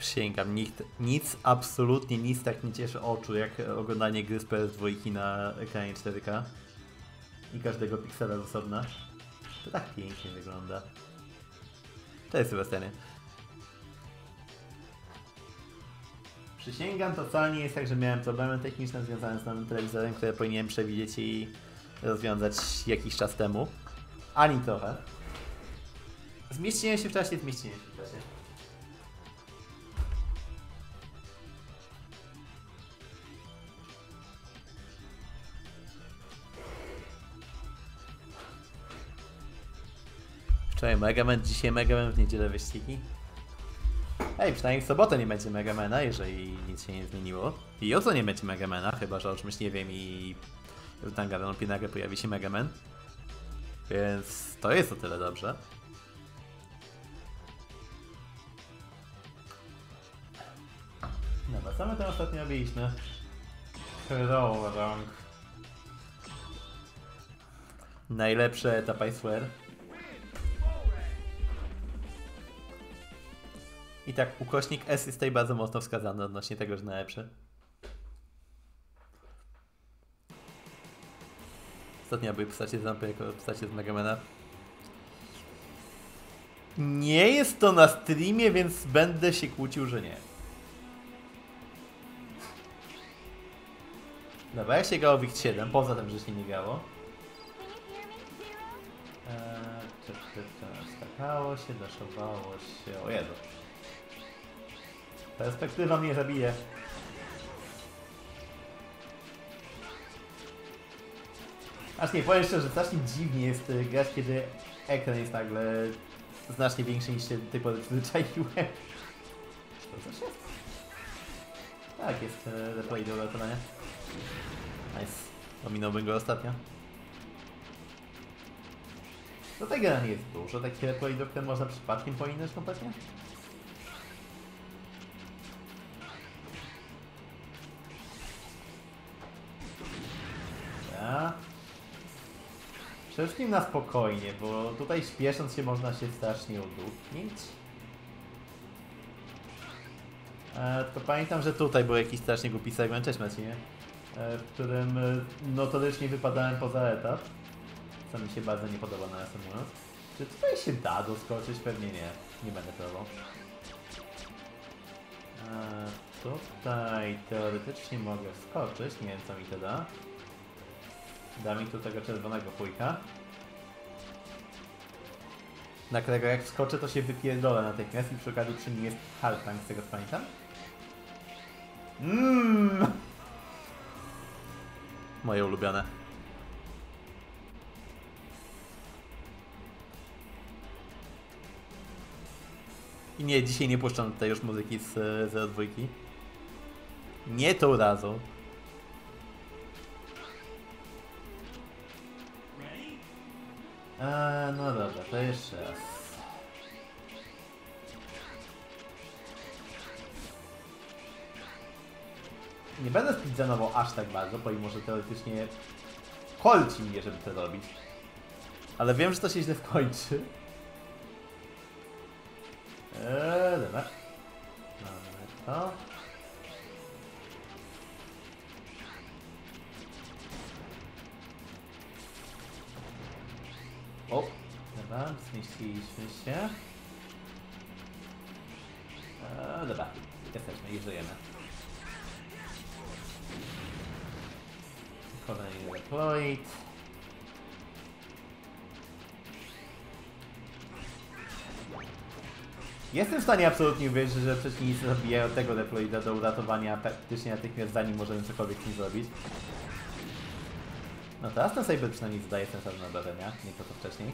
Przysięgam, nikt, nic, absolutnie nic tak nie cieszy oczu, jak oglądanie gry z PS2 na ekranie 4K. I każdego piksela z osobna. To tak pięknie wygląda. Cześć Sebastianie. Przysięgam, to wcale nie jest tak, że miałem problemy techniczne związane z nowym telewizorem, które powinienem przewidzieć i rozwiązać jakiś czas temu. Ani trochę. Zmieściłem się w czasie, zmieściłem się Wczoraj Megaman, dzisiaj Megaman, w niedzielę wyścigi. Ej, przynajmniej w sobotę nie będzie Megamana, jeżeli nic się nie zmieniło. I jutro nie będzie Megamana, chyba że o czymś nie wiem i w Danganronpie nagle pojawi się Megaman. Więc to jest o tyle dobrze. Dobra, co my tam ostatnio robiliśmy? Crowrong. Najlepszy etap I I tak, ukośnik S jest tutaj bardzo mocno wskazany odnośnie tego, że najlepszy. Ostatnio były postacie z Rampy jako postacie z Megamana. Nie jest to na streamie, więc będę się kłócił, że nie. Dobra, jak się grało w X7, poza tym, że się nie grało. Eee, skakało się, daszowało się... O Jezu. Perspektywa mnie zabije. Aż nie, powiem szczerze, strasznie dziwnie jest y, grać, kiedy ekran jest nagle znacznie większy niż się do tej przyzwyczaiłem. To coś jest? Tak, jest e, replay do uratowania. Nice. Ominąłbym go ostatnio. Do tej gry nie jest dużo, takie replay do które można przypadkiem pominąć kompletnie. Ja. Przede na spokojnie, bo tutaj śpiesząc się można się strasznie udupnić. E, tylko pamiętam, że tutaj był jakiś strasznie głupi segment, cześć e, w którym e, notorycznie wypadałem poza etap, co mi się bardzo nie podoba nawiasem mówiąc. Czy tutaj się da doskoczyć? Pewnie nie. Nie będę próbował. E, tutaj teoretycznie mogę wskoczyć, nie wiem co mi to da. Da mi tu tego czerwonego pójka. Na którego jak wskoczę, to się wypierdolę natychmiast i przy okazji przy nim jest Halflang, z tego co pamiętam. Mmm. Moje ulubione. I nie, dzisiaj nie puszczam tutaj już muzyki z, z dwójki. Nie tą razu. Eee, no dobra, to jeszcze raz. Nie będę speedrunował aż tak bardzo, pomimo że teoretycznie kolci mnie, żeby to robić. Ale wiem, że to się źle skończy. Eee, dobra. Mamy to. O, dobra, zmieściliśmy się. Eee, dobra, jesteśmy i żyjemy. Kolejny deployed. Jestem w stanie absolutnie uwierzyć, że przeciwnicy zabijają tego deployda do uratowania praktycznie natychmiast zanim możemy cokolwiek z nim zrobić. No teraz ten Saber przynajmniej zdaje sensowne obrażenia, nie to co wcześniej.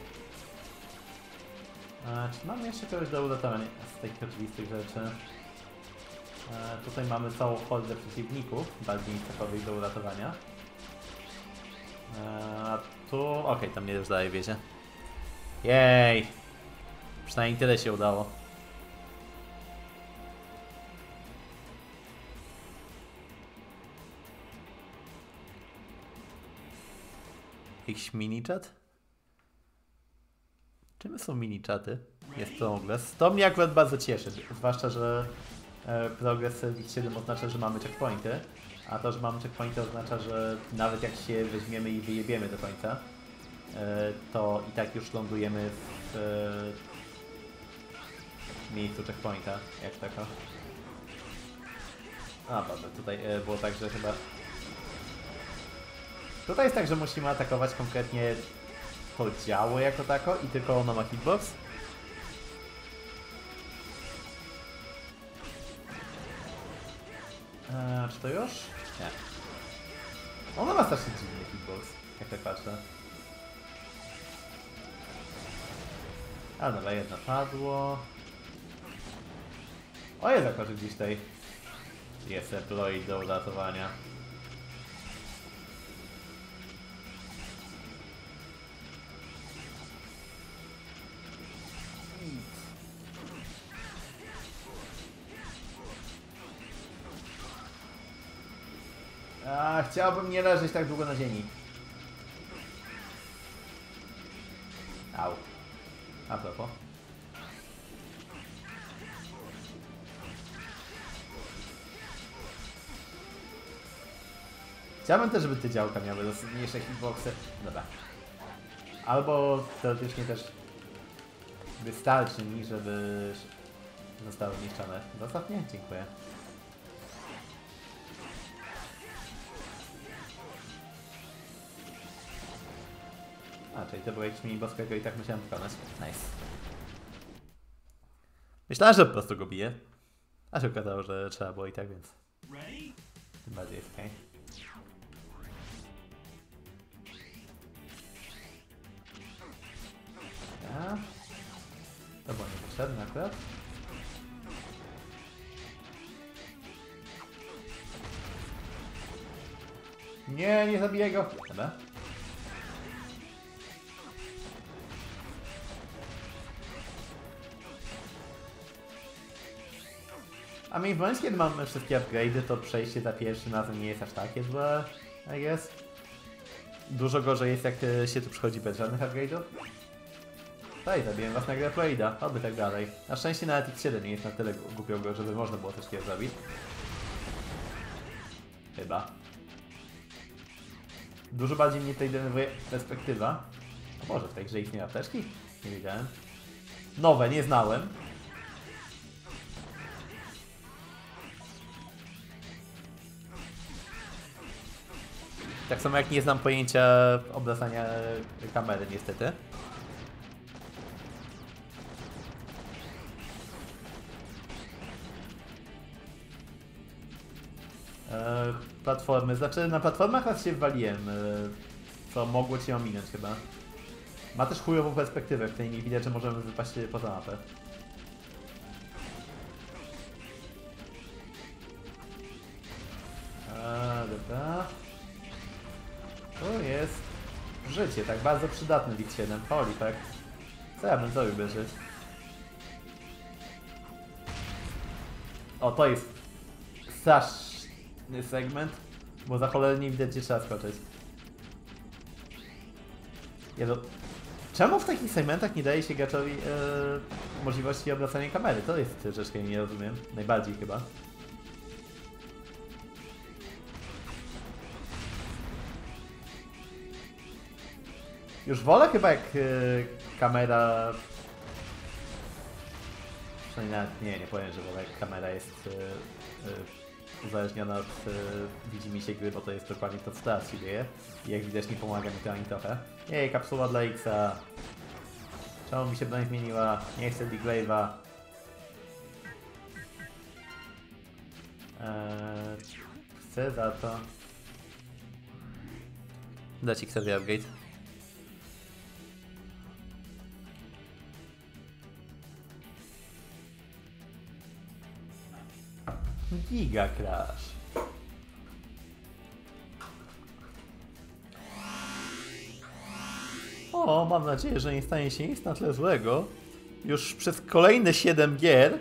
A, czy mamy jeszcze kogoś do uratowania z tych oczywistych rzeczy? E, tutaj mamy całą hordę przeciwników, bardziej niż do uratowania. E, a tu... okej, okay, tam mnie już dalej wiezie. Jej! Przynajmniej tyle się udało. Jakiś mini chat? Czym są mini czaty? Jest to ogóle. To mnie akurat bardzo cieszy, zwłaszcza, że e, progres Elite 7 oznacza, że mamy checkpointy, a to, że mamy checkpointy oznacza, że nawet jak się weźmiemy i wyjebiemy do końca, e, to i tak już lądujemy w e, miejscu checkpointa, jak tako. A, dobra, tutaj e, było tak, że chyba... Tutaj jest tak, że musimy atakować konkretnie to działo jako tako i tylko ono ma hitbox. Eee, czy to już? Nie. Ono ma strasznie dziwny hitbox, jak tak patrzę. A dobra, jedna padło. O, jest akurat gdzieś tutaj. Jest Eploid do uratowania. A, chciałbym nie leżeć tak długo na ziemi. Au. A propos. Chciałbym też, żeby te działka miały mniejsze hitboxy. Dobra. Albo teoretycznie też wystarczy mi, żeby zostały zniszczone. Dostatnie? Dziękuję. A, czyli to był jakiś mini boss, którego i tak musiałem pokonać. Nice. Myślałem, że po prostu go bije. A się okazało, że trzeba było i tak, więc tym bardziej jest okej. Ja. To było niepotrzebne akurat. Nie, nie zabiję go. Dobra. A my w momencie, kiedy mamy wszystkie upgrade'y, to przejście za pierwszym razem nie jest aż takie złe, I guess. Dużo gorzej jest, jak e, się tu przychodzi bez żadnych upgrade'ów. Daj, zabiłem własnego Floida, oby tak dalej. Na szczęście nawet X7 nie jest na tyle głupio go, żeby można było coś takiego zrobić. Chyba. Dużo bardziej mnie tutaj denerwuje perspektywa. O Boże, w tej grze istnieją apteczki? Nie wiedziałem. Nowe, nie znałem. Tak samo jak nie znam pojęcia obracania kamery niestety. E, platformy, znaczy na platformach raz się waliłem, e, co mogło cię ominąć chyba. Ma też chujową perspektywę, w której nie widać, że możemy wypaść poza mapę. Eee, dobra. To jest życie, tak bardzo przydatne w X7. Holy tak. Co ja bym zrobił bez żyć? O, to jest straszny segment, bo za cholerę nie widać, gdzie trzeba skoczyć. Jezu, czemu w takich segmentach nie daje się graczowi e, możliwości obracania kamery? To jest rzecz, której nie rozumiem. Najbardziej chyba. Już wolę chyba jak y, kamera... Przynajmniej nawet nie, nie powiem, że wolę jak kamera jest y, y, uzależniona od y, widzimisię gry, bo to jest dokładnie to, co teraz się dzieje. I jak widać nie pomaga mi to ani trochę. Jej, kapsuła dla Xa. Czemu mi się broń zmieniła? Nie chcę Diglave'a. Eee, chcę za to... Dać Xavier upgrade. Giga Crash. O, mam nadzieję, że nie stanie się nic na tle złego. Już przez kolejne 7 gier.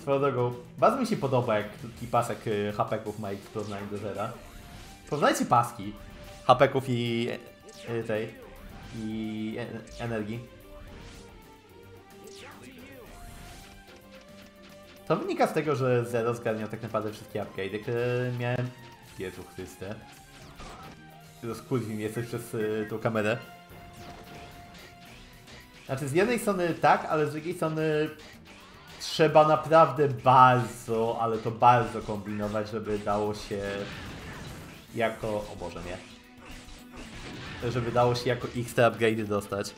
Swoją drogą, bardzo mi się podoba, jak taki pasek y, hapeków ma ich w porównaniu do zera. Porównajcie paski hapeków i y, tej i e- energii. To wynika z tego, że Zero zgarniał tak naprawdę wszystkie upgrade'y, które miałem... Jezu Chryste. Rozkurwił mnie coś przez y, tą kamerę. Znaczy z jednej strony tak, ale z drugiej strony trzeba naprawdę bardzo, ale to bardzo kombinować, żeby dało się jako... O Boże, nie. Żeby dało się jako te upgrade'y dostać.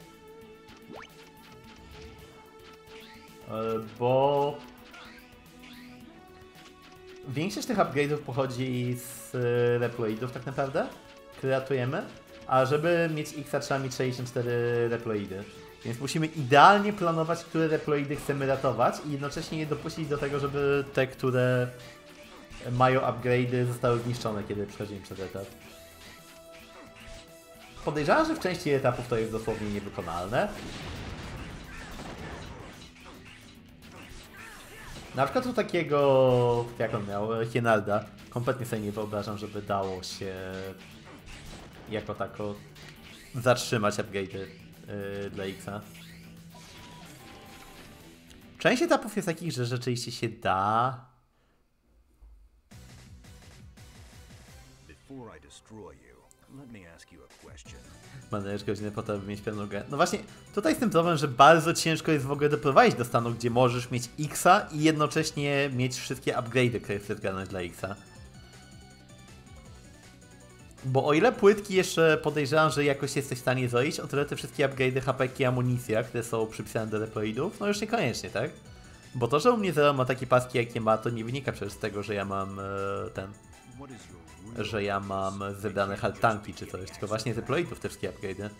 E, Bo... Większość tych upgrade'ów pochodzi z e, reploidów tak naprawdę, kreatujemy, a żeby mieć X trzeba mieć 64 reploidy. Więc musimy idealnie planować, które reploidy chcemy ratować i jednocześnie nie dopuścić do tego, żeby te, które mają upgrade'y zostały zniszczone, kiedy przechodzimy przez etap. Podejrzewam, że w części etapów to jest dosłownie niewykonalne. Na przykład u takiego, jak on miał, Hienalda, kompletnie sobie nie wyobrażam, żeby dało się jako tako zatrzymać upgrade'y yy, dla Xa. Część etapów jest takich, że rzeczywiście się da. Before I destroy you, let me ask you a question. Manejesz godzinę po to, by mieć pełną grę. No właśnie, tutaj jest ten problem, że bardzo ciężko jest w ogóle doprowadzić do stanu, gdzie możesz mieć Xa i jednocześnie mieć wszystkie upgrade'y, które chcesz zgarnąć dla Xa. Bo o ile płytki jeszcze podejrzewam, że jakoś jesteś w stanie zrobić, o tyle te wszystkie upgrade'y, HP i amunicja, które są przypisane do reploidów, no już niekoniecznie, tak? Bo to, że u mnie Zero ma takie paski, jakie ma, to nie wynika przecież z tego, że ja mam e, ten, Że ja mam zebrane hard tanki czy coś, tylko właśnie z te wszystkie upgrade'y.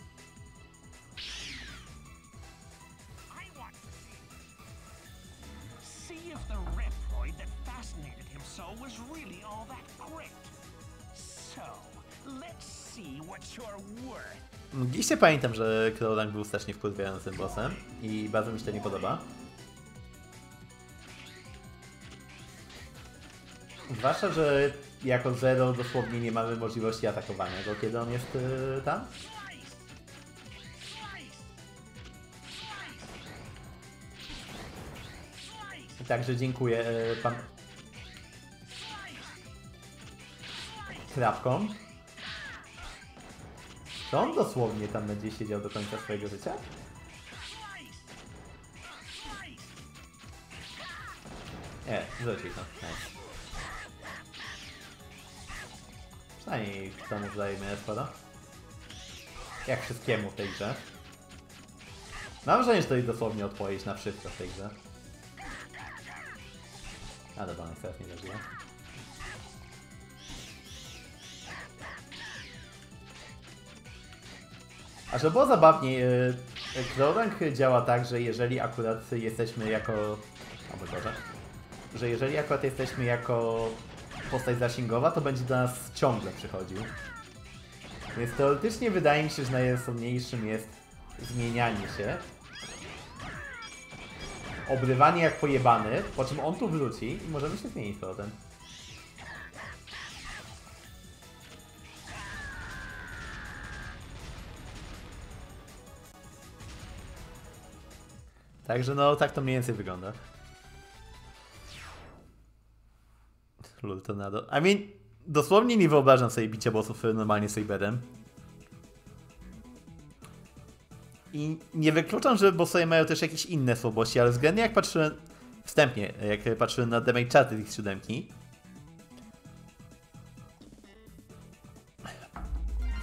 Dziś pamiętam, że Crowlang był strasznie wkurwiającym bossem i bardzo mi się to nie podoba. Zwłaszcza, że jako Zero dosłownie nie mamy możliwości atakowania go, kiedy on jest yy, tam. Także dziękuję yy, pan... Krapkom. Czy on dosłownie tam będzie siedział do końca swojego życia? Nie, rzucił to. Nice. Przynajmniej temu zdaje mnie sporo. Jak wszystkiemu w tej grze. Mam wrażenie, że to jest dosłownie odpowiedź na wszystko w tej grze. A dobra, on teraz nie zażyje. A żeby było zabawniej, yy, Crowdrank działa tak, że jeżeli akurat jesteśmy jako... O mój Boże. Że jeżeli akurat jesteśmy jako postać zasięgowa, to będzie do nas ciągle przychodził. Więc teoretycznie wydaje mi się, że najrozsądniejszym jest zmienianie się. Obrywanie jak pojebany, po czym on tu wróci i możemy się zmienić z powrotem. Także no, tak to mniej więcej wygląda. Lul Tornado. I mean, dosłownie nie wyobrażam sobie bicia bossów normalnie Saberem. I nie wykluczam, że bossowie mają też jakieś inne słabości, ale względnie jak patrzyłem wstępnie, jak patrzyłem na damage charty ich siódemki,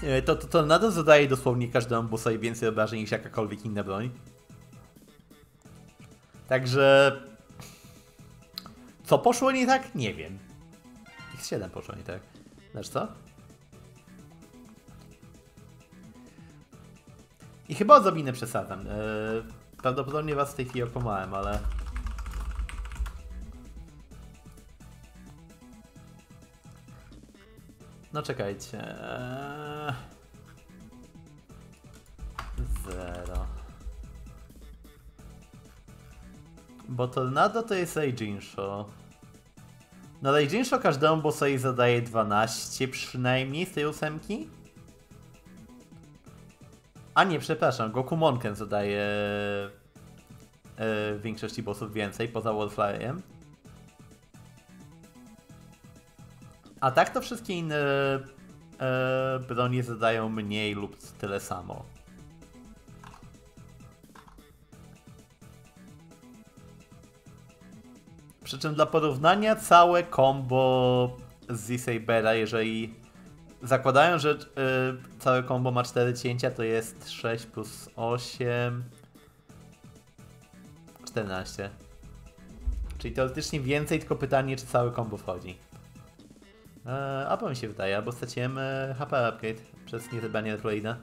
e, to, to Tornado zadaje dosłownie każdemu bossowi więcej obrażeń niż jakakolwiek inna broń. Także... Co poszło nie tak? Nie wiem. X7 poszło nie tak. Znaczy co? I chyba odrobinę przesadzam. Yy, prawdopodobnie was w tej chwili okłamałem, ale... No czekajcie. Zero. Bo Tornado to jest Ajinsho. No Najdzięczszą każdemu bossowi zadaje 12 przynajmniej z tej ósemki. A nie, przepraszam, Goku Monken zadaje yy, w większości bossów więcej, poza Wallflyerem. A tak to wszystkie inne yy, bronie zadają mniej lub tyle samo. Przy czym dla porównania całe combo z Disabera, jeżeli zakładają, że y, całe combo ma 4 cięcia, to jest 6 plus 8 14. Czyli teoretycznie więcej, tylko pytanie, czy cały combo wchodzi. Eee, albo mi się wydaje, albo straciłem e, HP upgrade przez niezebranie Reploida.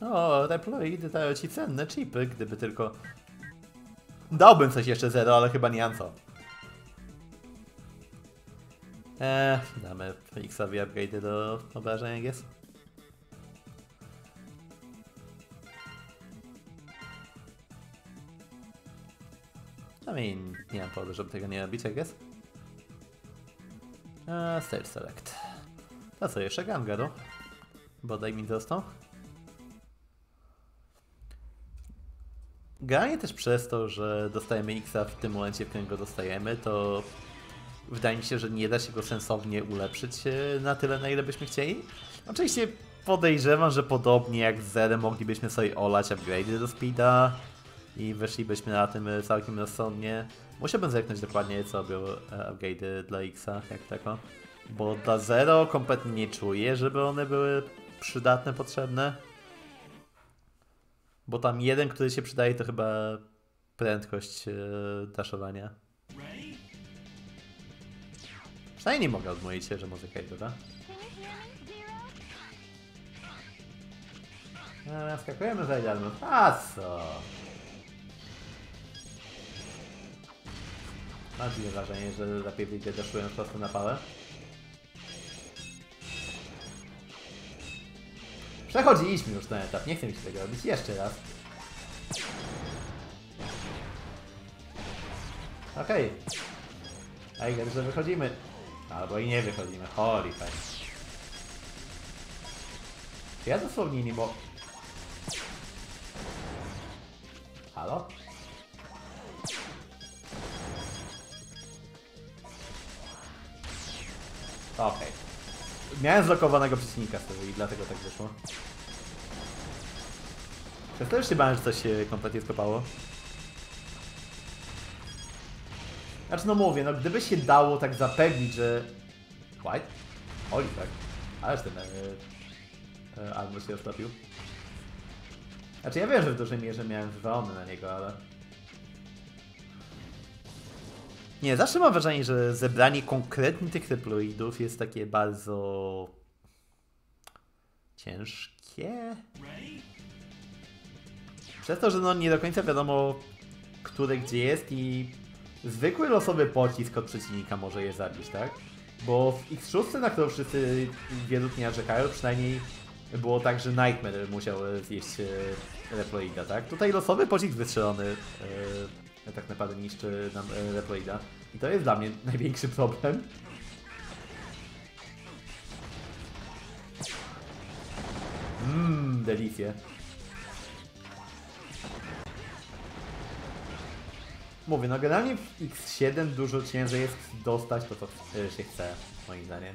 O, Reploidy dają ci cenne chipy, gdyby tylko... Dałbym coś jeszcze zero, ale chyba nie mam co. Eee, damy Felixowi upgrade do obrażeń, jest. I mean, nie mam powodu, żeby tego nie robić, jak jest. Eee, stage select. To co, jeszcze Gangaru? Bodaj mi dostał. Generalnie też przez to, że dostajemy X-a w tym momencie, w którym go dostajemy, to wydaje mi się, że nie da się go sensownie ulepszyć e, na tyle, na ile byśmy chcieli. Oczywiście podejrzewam, że podobnie jak z Zerem moglibyśmy sobie olać upgrade'y do speeda i wyszlibyśmy na tym e, całkiem rozsądnie. Musiałbym zerknąć dokładnie, co robią e, upgrade'y dla X-a, jak tako. Bo dla Zero kompletnie nie czuję, żeby one były przydatne, potrzebne. Bo tam jeden, który się przydaje, to chyba prędkość e, daszowania. Przynajmniej nie mogę odmówić się, że muzyka jest dobra. E, skakujemy za idealną. A co? Mam wrażenie, że lepiej wyjdzie daszując prosto na pałę. Przechodziliśmy już ten etap, nie chcę mi się tego robić jeszcze raz. Okej. Okay. Ej, że wychodzimy. Albo i nie wychodzimy. Holy fuck. Ja dosłownie nie mo... Halo? Okej. Okay. Miałem zlokowanego przeciwnika wtedy i dlatego tak wyszło. Ja też się bałem, że coś się kompletnie skopało. Znaczy no mówię, no gdyby się dało tak zapewnić, że... White? Oli tak. Ależ ten... E, e, Albo się roztopił. Znaczy ja wiem, że w dużej mierze miałem wywalony na niego, ale... Nie, zawsze mam wrażenie, że zebranie konkretnie tych reploidów jest takie bardzo... ciężkie. Przez to, że no nie do końca wiadomo, które gdzie jest i zwykły losowy pocisk od przeciwnika może je zabić, tak? Bo w X6, na którą wszyscy wielu nie narzekają, przynajmniej było tak, że Nightmare musiał zjeść e, Reploida, tak? Tutaj losowy pocisk wystrzelony e, tak naprawdę niszczy nam e, Reploida. I to jest dla mnie największy problem. Mmm, delicje. Mówię, no generalnie w X7 dużo ciężej jest dostać to, co się chce, moim zdaniem.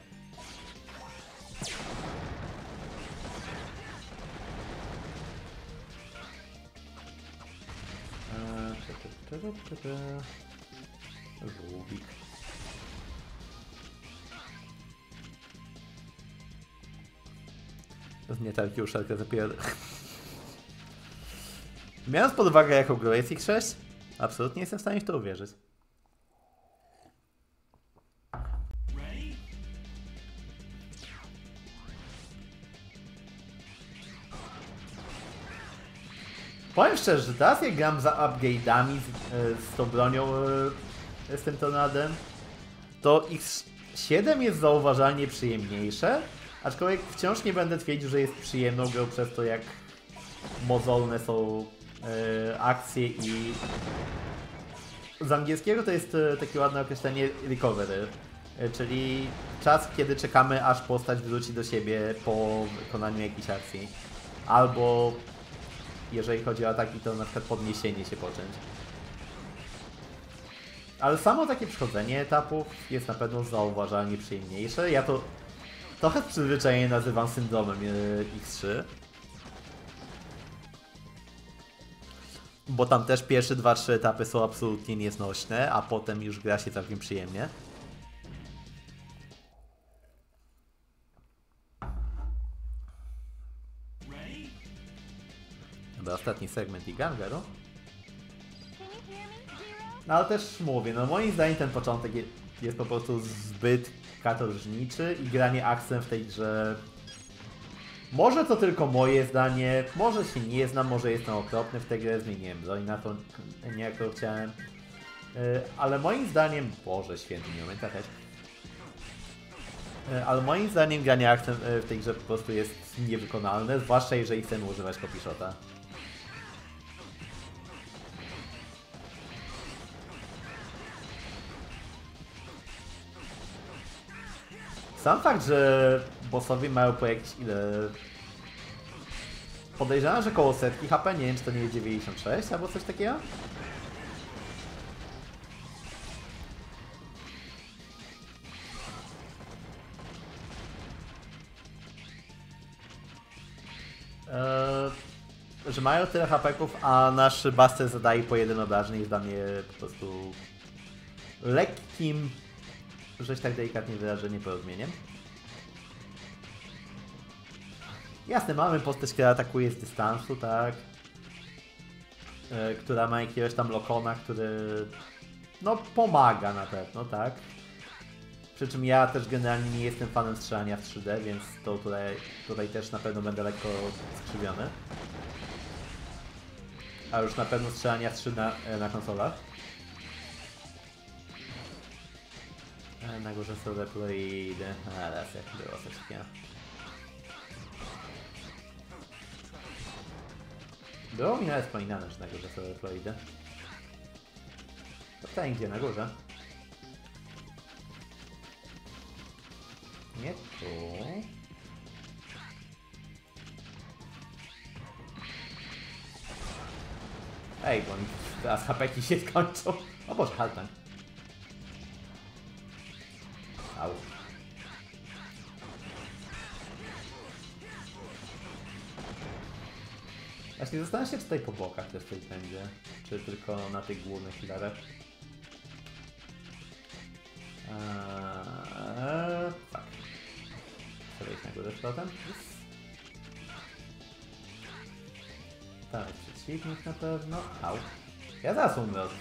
Żółwik. Nie tak już, ale dopiero... Biorąc pod uwagę jaką grę jest X6, absolutnie jestem w stanie w to uwierzyć. Powiem szczerze, że teraz jak gram za upgrade'ami z, e, z tą bronią, e, z tym tornadem, to X7 jest zauważalnie przyjemniejsze, aczkolwiek wciąż nie będę twierdził, że jest przyjemną grą przez to jak mozolne są e, akcje i z angielskiego to jest takie ładne określenie recovery, czyli czas, kiedy czekamy aż postać wróci do siebie po wykonaniu jakiejś akcji. Albo jeżeli chodzi o ataki, to na przykład podniesienie się poczęć. Ale samo takie przechodzenie etapów jest na pewno zauważalnie przyjemniejsze. Ja to trochę z przyzwyczajenia nazywam syndromem e, X3. Bo tam też pierwsze 2-3 etapy są absolutnie nieznośne, a potem już gra się całkiem przyjemnie. Dobra, ostatni segment i Gangaru. No ale też mówię, no moim zdaniem ten początek je- jest po prostu zbyt katorżniczy i granie akcent w tej grze... Może to tylko moje zdanie, może się nie znam, może jestem okropny w tę grę, zmieniłem broń na to, nie jak to chciałem. Yy, Ale moim zdaniem, Boże święty, nie umiem. Yy, Ale moim zdaniem granie akcent yy, w tej grze po prostu jest niewykonalne, zwłaszcza jeżeli chcemy używać copyshota. Sam fakt, że bossowie mają jakieś ile... Podejrzewam, że koło setki HP, nie wiem czy to nie jest 96 albo coś takiego? Eee, że mają tyle HP-ków, a nasz Buster zadaje po jeden obrażeń jest dla mnie po prostu lekkim, że się tak delikatnie wyrażę, nieporozumieniem. Jasne, mamy postać, która atakuje z dystansu, tak? E, która ma jakiegoś tam lokona, który no pomaga na pewno, tak? Przy czym ja też generalnie nie jestem fanem strzelania w 3D, więc to tutaj, tutaj też na pewno będę lekko skrzywiony. A już na pewno strzelania w 3 na, e, na konsolach. Na górze są deploidy. A, raz jak było coś takiego. Było mi nawet wspominane, że na górze są deploidy. To ten gdzie na górze? Nie tu. Ej, bo mi teraz hapeki się skończą. O Boże, haltan. Właśnie zastanawiam się, czy tutaj po bokach też coś będzie, czy tylko na tych głównych filarach. Eee, tak. Wejść na górę powrotem. Tak, przeciwnik na pewno. Au. Ja umrę od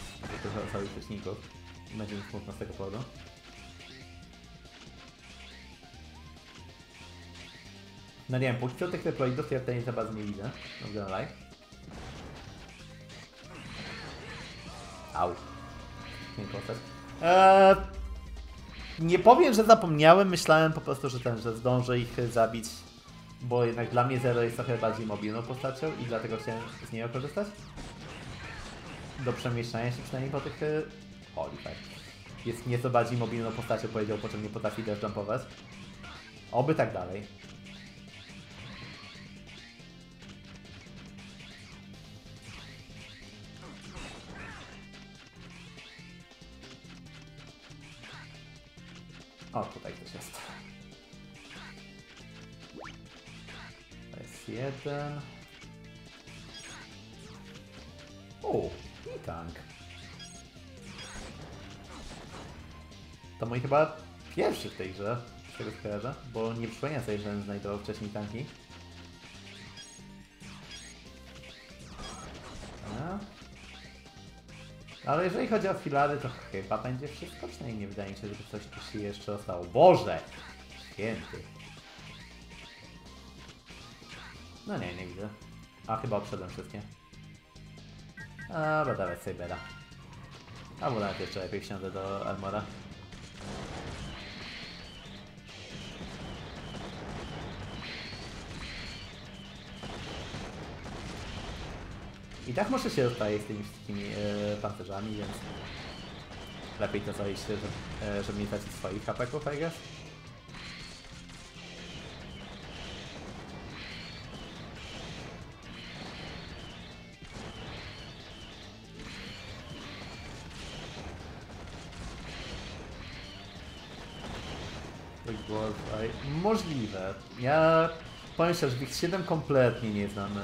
tych całych przeciwników. Będzie mi smutno z tego powodu. No nie wiem, co tych deploidów to ja tutaj za bardzo nie widzę. No gonna lie. Au. Eee, nie powiem, że zapomniałem, myślałem po prostu, że ten, że zdążę ich zabić, bo jednak dla mnie Zero jest trochę bardziej mobilną postacią i dlatego chciałem z niej korzystać. Do przemieszczania się przynajmniej po tych... e, Holy fuck. Jest nieco bardziej mobilną postacią, powiedział, po czym nie potrafi też jumpować. Oby tak dalej. O, tutaj też jest. To jest jeden. O, i tank. To mój chyba pierwszy w tej grze, z tego skojarzę, bo nie przypominam sobie, że znajdował wcześniej tanki. Ale jeżeli chodzi o filary, to chyba będzie wszystko, przynajmniej nie wydaje mi się, żeby coś tu się jeszcze zostało. Boże! Święty. No nie, nie widzę. A chyba obszedłem wszystkie. A, dawać sobie beda. Albo nawet jeszcze lepiej wsiądę do Armora. I tak może się dostaje z tymi wszystkimi yy, pancerzami, więc lepiej to zrobić, e, żeby, e, żeby nie tracić swoich hapeków, I guess. Big Wolf, możliwe. Ja szczerze, że tych 7 kompletnie nie znam. e,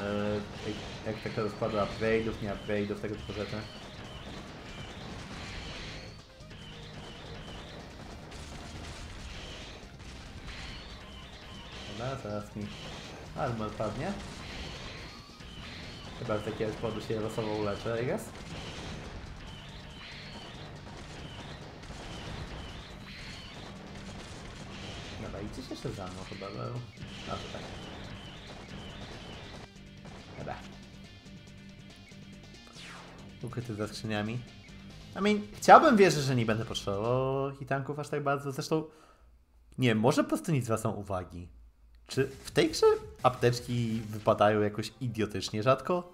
Jak, jak tak to rozkładu upgrade'ów, nie upgrade'ów, tego typu rzeczy. Dobra, zaraz mi armor padnie. Chyba z jakiegoś powodu się losowo uleczę, I guess. Gdzieś jeszcze za mną chyba był. A, tutaj. Dobra. Ukryty za skrzyniami. I mean, chciałbym wierzyć, że nie będę potrzebował hitanków aż tak bardzo. Zresztą, nie może po prostu nie zwracam uwagi. Czy w tej grze apteczki wypadają jakoś idiotycznie rzadko?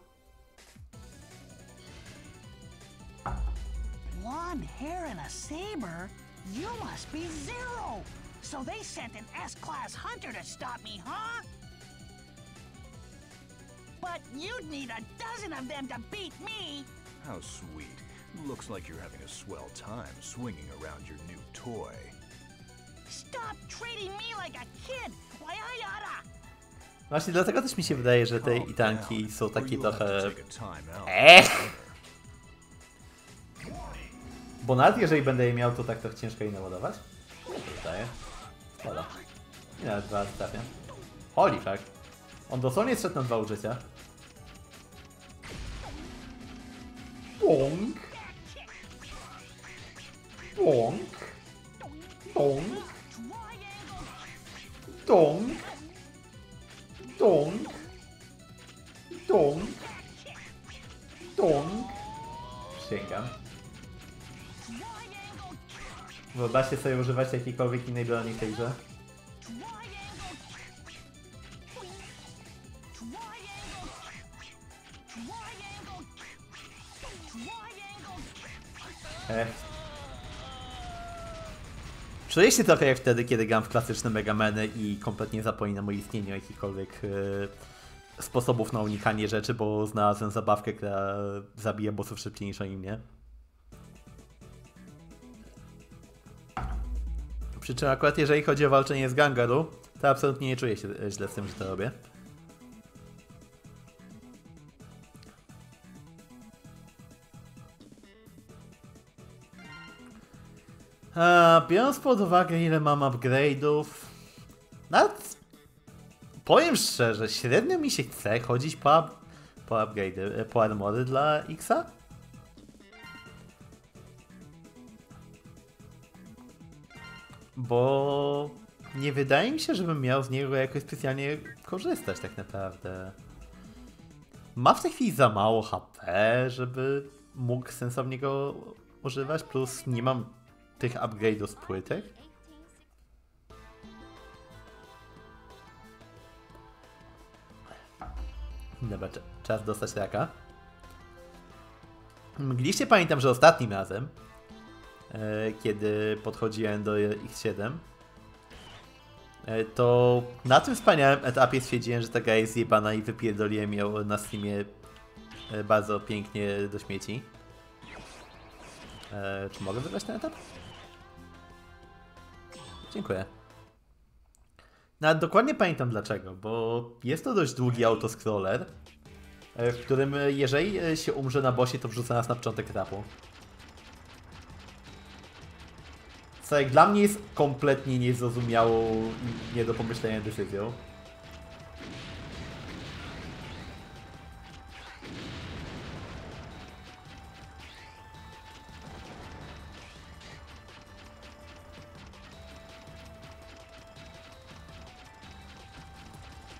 Blonde hair and a saber? You must be Zero! So they sent an S-Class hunter to stop me, huh? But you'd need a dozen of them to beat me! How sweet. Looks like you're having a swell time swinging around your new toy. Stop treating me like a kid! Why I oughta! Właśnie dlatego też mi się wydaje, że te Calm itanki down, są or takie you'll have to trochę... take a time out. Ech! Bo nawet jeżeli będę je miał, to tak to ciężko je naładować. Wydaje. Spada. Nie nawet dwa trafię. Holy fuck. On dosłownie zszedł na dwa użycia. Bonk. Bonk. Bonk. Donk. Donk. Donk. Donk. Sięgam. Wyobraźcie sobie używać jakiejkolwiek innej broni w tej grze. Ech. Czuję się trochę jak wtedy, kiedy gram w klasyczne Megameny i kompletnie zapominam o istnieniu jakichkolwiek e, sposobów na unikanie rzeczy, bo znalazłem zabawkę, która zabija bossów szybciej niż oni mnie. Przy czym akurat jeżeli chodzi o walczenie z Gangaru, to absolutnie nie czuję się źle z tym, że to robię. A, biorąc pod uwagę ile mam upgrade'ów, nawet powiem szczerze, średnio mi się chce chodzić po, up- po upgrade'y, po armory dla Xa. Bo nie wydaje mi się, żebym miał z niego jakoś specjalnie korzystać tak naprawdę. Ma w tej chwili za mało HP, żeby mógł sensownie go używać, plus nie mam tych upgrade'ów z płytek. Dobra, cz- czas dostać raka. Mgliście pamiętam, że ostatnim razem, kiedy podchodziłem do X7, e, to na tym wspaniałym etapie stwierdziłem, że ta gra jest zjebana i wypierdoliłem ją na streamie e, bardzo pięknie do śmieci. E, czy mogę wybrać ten etap? Dziękuję. Nawet dokładnie pamiętam dlaczego, bo jest to dość długi autoscroller, e, w którym e, jeżeli e, się umrze na bossie, to wrzuca nas na początek etapu. Co jak dla mnie jest kompletnie niezrozumiałą i nie do pomyślenia decyzją.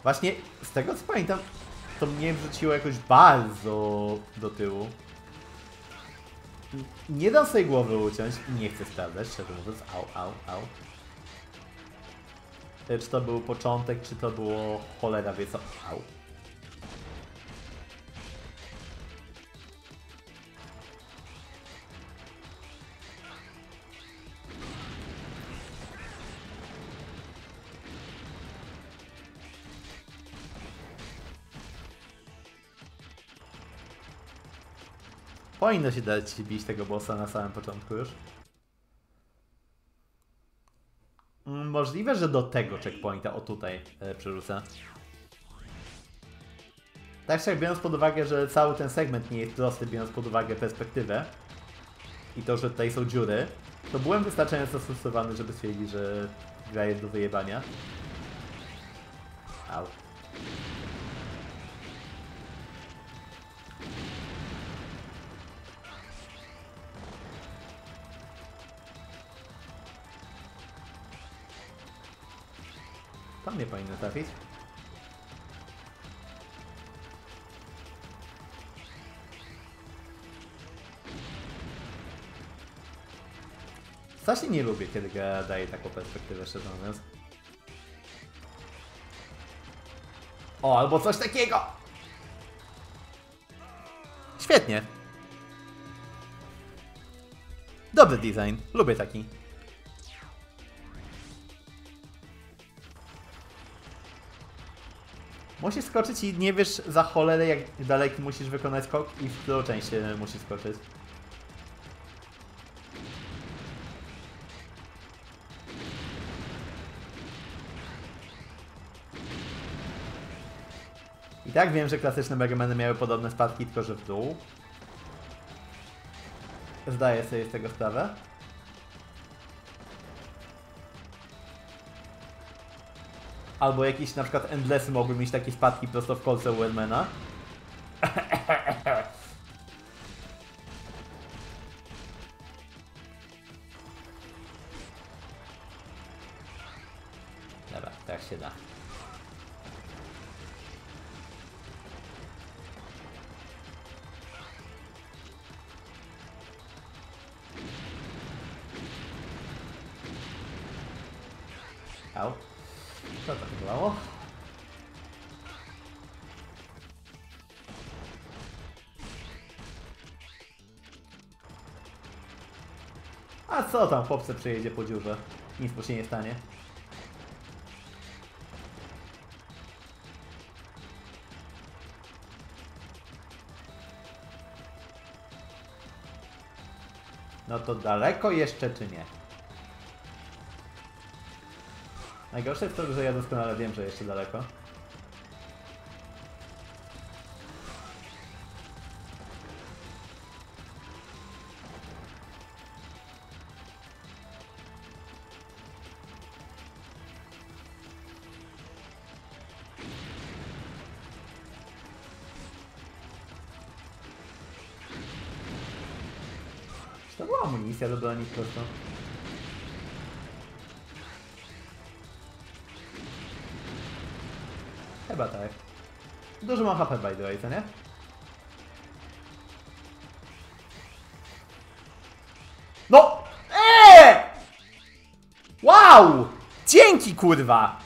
Właśnie z tego co pamiętam, to mnie wrzuciło jakoś bardzo do tyłu. Nie dam sobie głowy uciąć i nie chcę sprawdzać, szczerze mówiąc. Au, au, au. Czy to był początek, czy to było cholera wie co. Au. Powinno się dać bić tego bossa na samym początku już. Mm, Możliwe, że do tego checkpointa, o tutaj, e, przerzucę. Tak jak biorąc pod uwagę, że cały ten segment nie jest prosty, biorąc pod uwagę perspektywę i to, że tutaj są dziury, to byłem wystarczająco sfrustrowany, żeby stwierdzić, że gra jest do wyjebania. Au. Tam nie powinno trafić. Strasznie nie lubię, kiedy gra daje taką perspektywę, szczerze mówiąc. O, albo coś takiego! Świetnie. Dobry design, lubię taki. Musisz skoczyć i nie wiesz za cholerę jak daleki musisz wykonać skok i w którą część musisz skoczyć. I tak wiem, że klasyczne Megamany miały podobne spadki, tylko że w dół. Zdaję sobie z tego sprawę. Albo jakieś na przykład Endlessy mogły mieć takie spadki prosto w kolce Wellmana. Co tam, chłopcy przejedzie po dziurze? Nic mu się nie stanie. No to daleko jeszcze czy nie? Najgorsze jest to, że ja doskonale wiem, że jeszcze daleko. Broni po prostu? Chyba tak. Dużo mam HP by the way, co nie? No! Eee! Wow! Dzięki kurwa!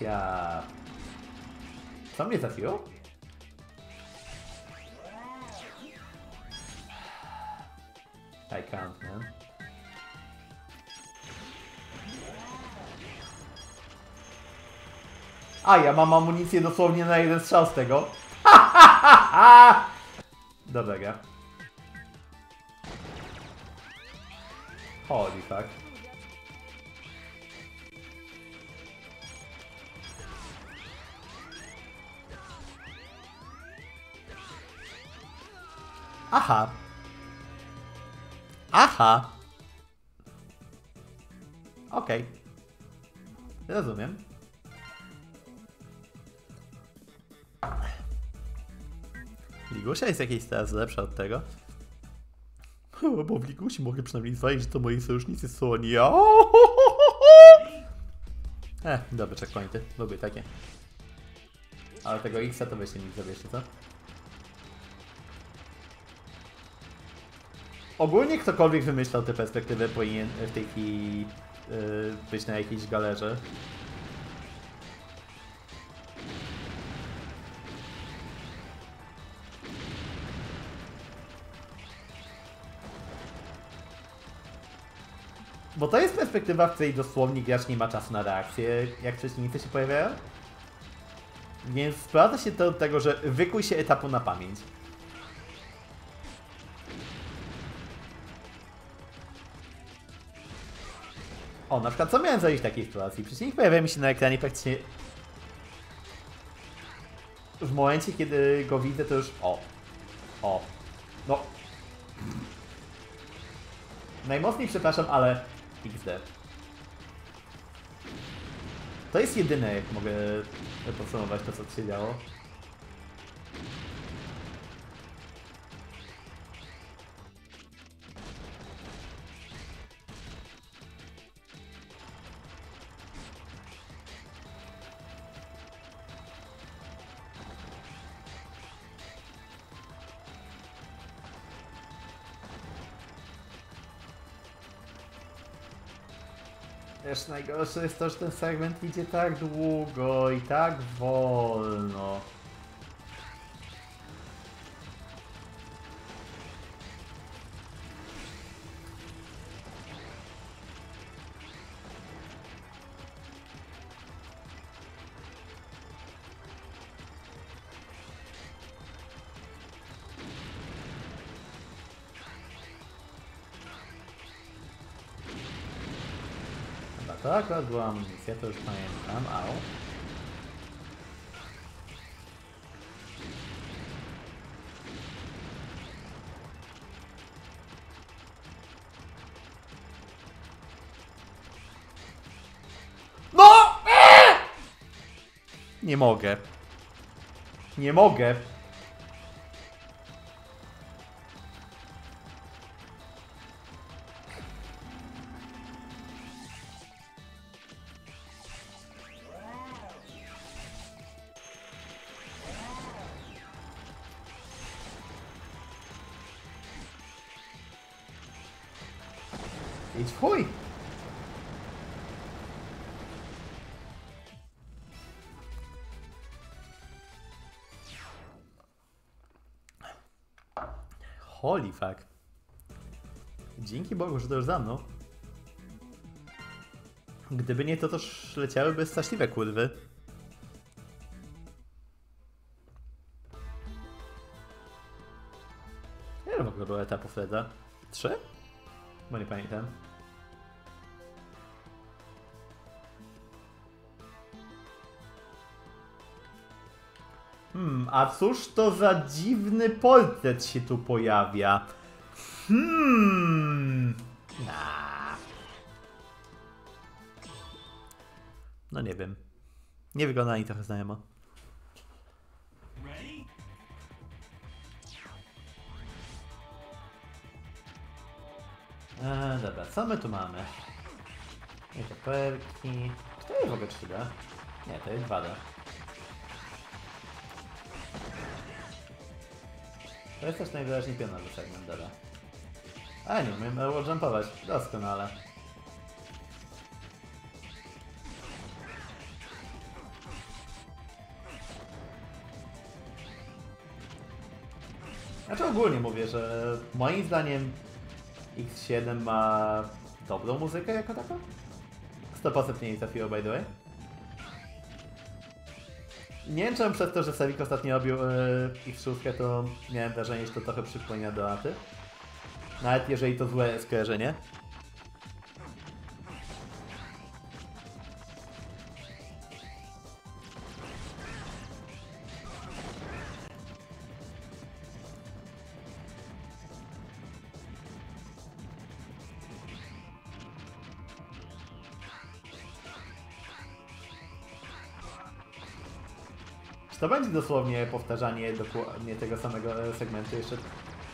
Ja... Co mnie trafiło? Can't, man. A, ja mam amunicję dosłownie na jeden strzał z tego. Dobra gra. Holy fuck. Aha. Aha. Okej. Rozumiem. Ligusia jest jakieś teraz lepsza od tego. Bo w Ligusi mogę przynajmniej zwalić, że to moi sojusznicy są oni. Eh, dobre checkpointy. Lubię takie. Ale tego X-a to weźcie mi zabierzcie, co? Ogólnie ktokolwiek wymyślał tę perspektywę powinien w tej chwili yy, być na jakiejś galerze. Bo to jest perspektywa, w której dosłownie gracz nie ma czasu na reakcję, jak przeciwnicy się pojawiają. Więc sprowadza się to do tego, że wykuj się etapu na pamięć. O, na przykład co miałem zrobić w takiej sytuacji? Przeciwnik pojawia mi się na ekranie praktycznie... W momencie, kiedy go widzę, to już... O. O. No. Najmocniej przepraszam, ale... XD. To jest jedyne, jak mogę podsumować to, co się działo. Najgorsze jest to, że ten segment idzie tak długo i tak wolno. Akurat była amunicja, to już pamiętam. Au. No! Nie mogę. Nie mogę. Chuj. Holy fuck. Dzięki Bogu, że to już za mną. Gdyby nie to, to już leciałyby straszliwe kurwy. Ile w ogóle było etapów Reda? Trzy? Bo nie pamiętam. Hmm, a cóż to za dziwny portret się tu pojawia? Hmm. Nah. No nie wiem. Nie wygląda ani trochę znajomo. E, dobra, co my tu mamy? Jakieś perki. To jest w ogóle 3D? Nie, to jest 2D. To jest też najwyraźniej pionowy segment, dobra. A nie, umiem jumpować. Doskonale. Znaczy ogólnie mówię, że moim zdaniem X7 ma dobrą muzykę jako taką? 100% nie trafiło by the way. Nie wiem przez to, że Savik ostatnio robił yy, X6, to miałem wrażenie, że to trochę przypomina do Aty. Nawet jeżeli to złe skojarzenie. To będzie dosłownie powtarzanie dokładnie tego samego e, segmentu jeszcze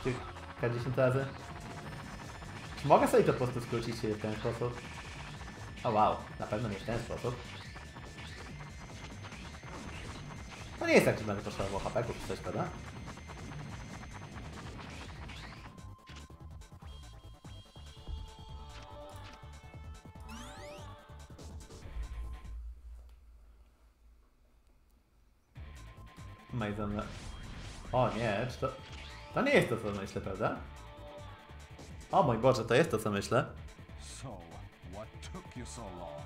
kilkadziesiąt razy? Czy mogę sobie to po prostu skrócić w ten sposób? O wow, na pewno nie w ten sposób. To nie jest tak, że będę potrzebował HP czy coś, prawda? O nie, czy to... To nie jest to, co myślę, prawda? O mój Boże, to jest to, co myślę. So, what took you so long?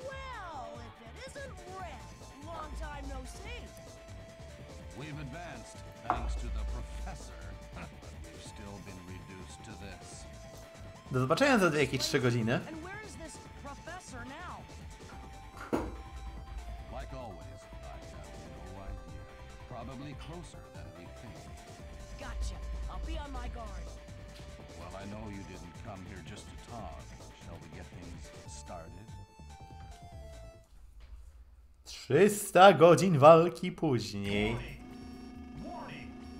Well, if it isn't Red, long time no see. We've advanced thanks to the professor, but we've still been reduced to this. Do zobaczenia za jakieś 3 godziny. Probably closer than we think. Gotcha. I'll be on my guard. Well, I know you didn't come here just to talk. Shall we get things started? 300 godzin walki później.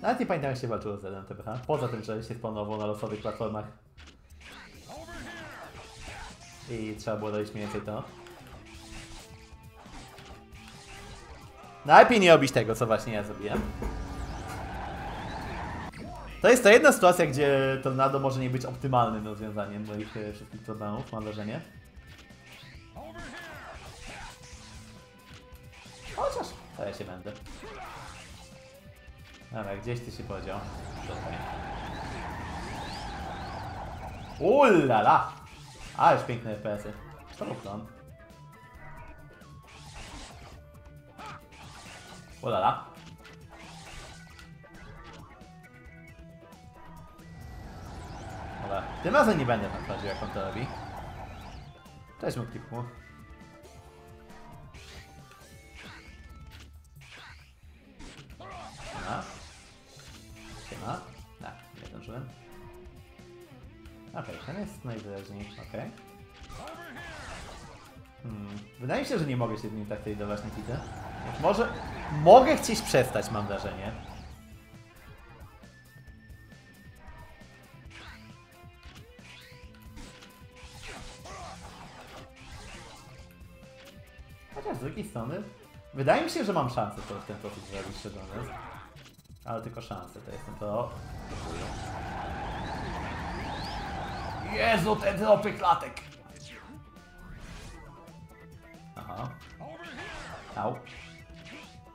Nawet nie pamiętam jak się walczyło z LMTPH. Poza tym, że się spawnował na losowych platformach. I trzeba było dojść mniej więcej to. Najlepiej nie robić tego, co właśnie ja zrobiłem. To jest ta jedna sytuacja, gdzie tornado może nie być optymalnym rozwiązaniem moich e, wszystkich problemów, mam wrażenie. Chociaż, to ja się będę. Dobra, gdzieś ty się podział. Tutaj. Ulala! Ależ piękne FPS-y. Co to Ulala. Dobra, tym razem nie będę tam chodził, jak on to robi. Cześć, Mutkipu. Siema. Siema. Tak, nie zdążyłem. Okej, ten jest najwyraźniej, okej. Hmm. Wydaje mi się, że nie mogę się z nim tak tradeować na kitę. Może... Mogę chcieć przestać, mam wrażenie. Chociaż z drugiej strony... Wydaje mi się, że mam szansę to w ten sposób zrobić, mówiąc. Ale tylko szansę, to jestem to... Jezu, te dropy klatek! Aha. Au.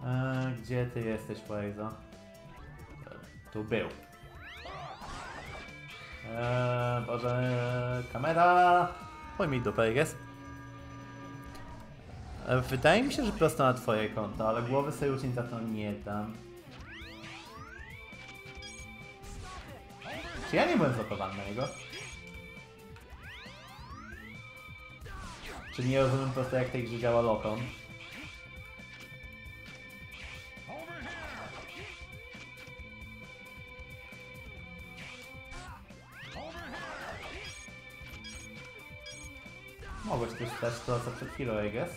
E, gdzie ty jesteś? E, Tu był. E, Boże, kamera! Chuj mi dupę, jest. E, Wydaje mi się, że prosto na twoje konto, ale głowy sojusznika to nie dam. Czy ja nie byłem złapowany na niego? Czy nie rozumiem po prostu jak tej grze działa? Stać to co przed chwilą, I guess.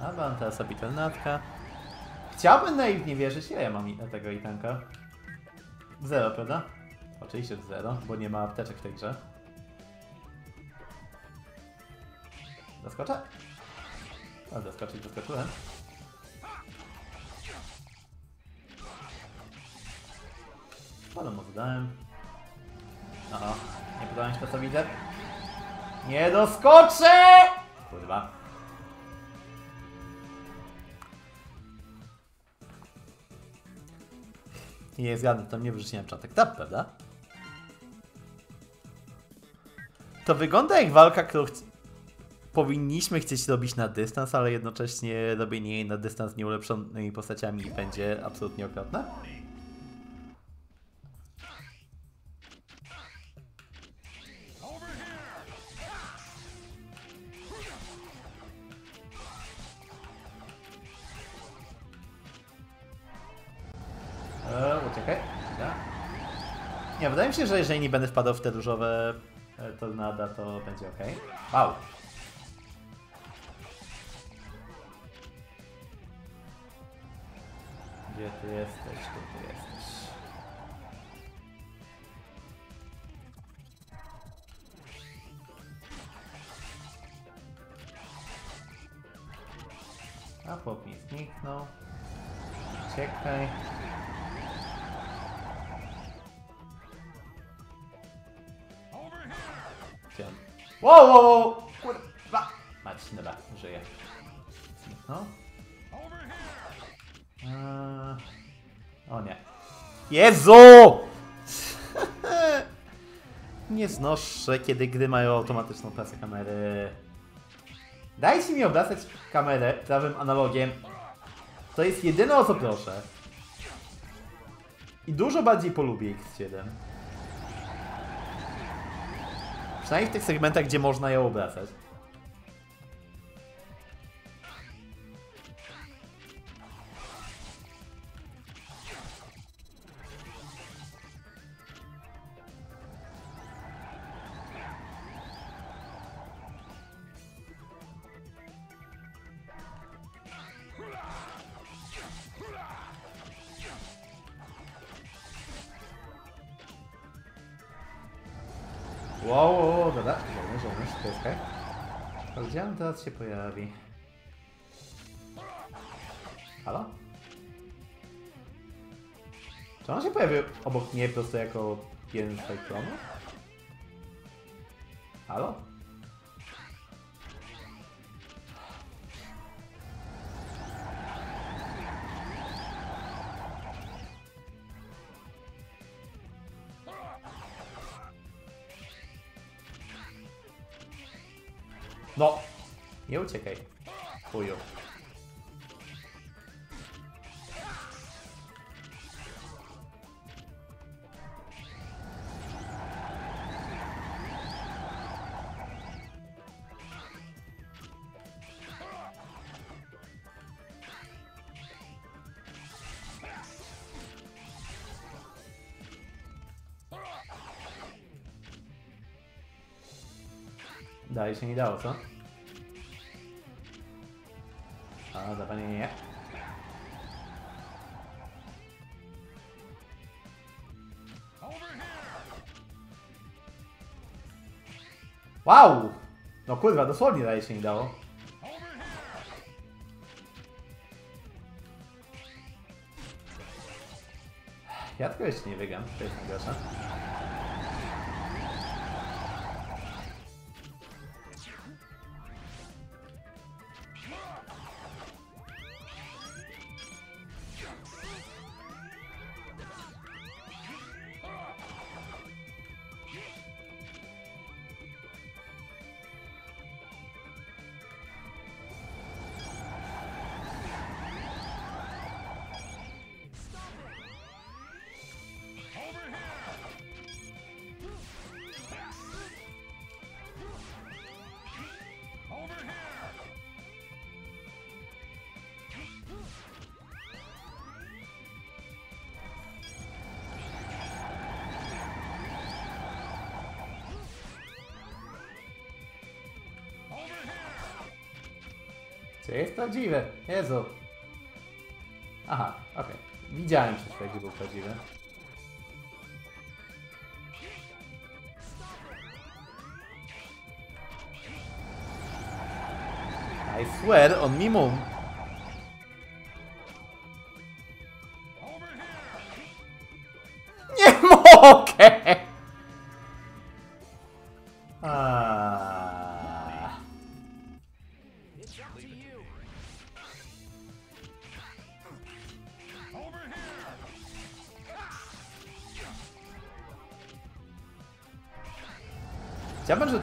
A mam teraz obitelnatka. Chciałbym naiwnie wierzyć, ile ja mam tego itanka? Zero, prawda? Oczywiście zero, bo nie ma apteczek w tej grze. Zaskoczę? A, zaskoczyć zaskoczyłem. Ale mu. Aha, nie podoba mi się to co widzę. Nie doskoczę! Kurwa. Nie zgadnę, to nie wrzuciłem czatek tap, prawda? To wygląda jak walka, którą powinniśmy chcieć robić na dystans, ale jednocześnie robienie jej na dystans nieulepszonymi postaciami będzie absolutnie okropne. Wydaje mi się, że jeżeli nie będę wpadał w te różowe e, tornada, to będzie ok. Wow. Gdzie ty jesteś? Tu ty jesteś. A chłop mi zniknął. Uciekaj. Wow, wow, wow! Kurwa! Mać, dobra, żyje. Zniknął. Eee... O nie. Jezu! nie znoszę, kiedy gry mają automatyczną pracę kamery. Dajcie mi obracać kamerę prawym analogiem. To jest jedyne o co proszę. I dużo bardziej polubię X7. Przynajmniej w tych segmentach, gdzie można ją obracać. Teraz się pojawi? Halo? Czy on się pojawił obok mnie po prostu jako jeden z? Halo? Nie uciekaj. Chuju. Dalej się nie dało, co? Wow! No kurwa, dosłownie dalej się nie dało. Ja tylko jeszcze nie wygram, to jest najgorsze. Prawdziwe? Jezu. Aha, okej. Widziałem przed chwilą, gdzie był prawdziwy. I swear on me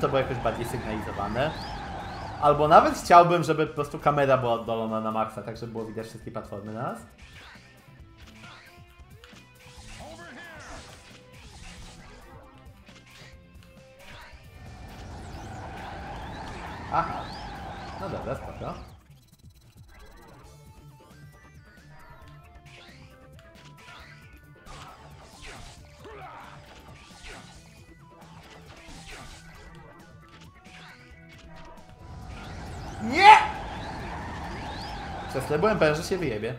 to było jakoś bardziej sygnalizowane. Albo nawet chciałbym, żeby po prostu kamera była oddolona na maksa, tak żeby było widać wszystkie platformy na nas. Aha. No dobra, spoko. Byłem pewien, że się wyjebie.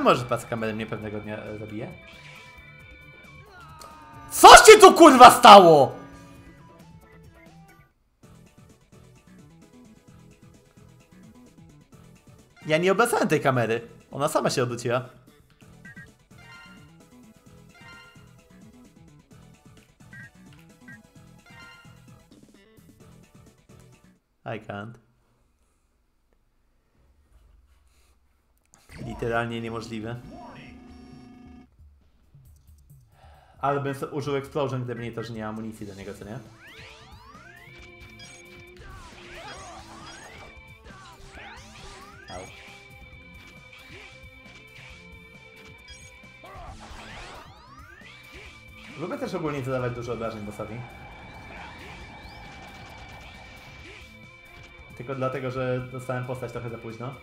Może, że pas kamery mnie pewnego dnia e, zabije? Co się tu kurwa stało? Ja nie obracałem tej kamery. Ona sama się obróciła. I can't. literalnie niemożliwe. Ale bym użył Explosion, gdyby nie to, że nie ma amunicji do niego, co nie? Au. Lubię też ogólnie zadawać dużo obrażeń bossowi. Tylko dlatego, że dostałem postać trochę za późno.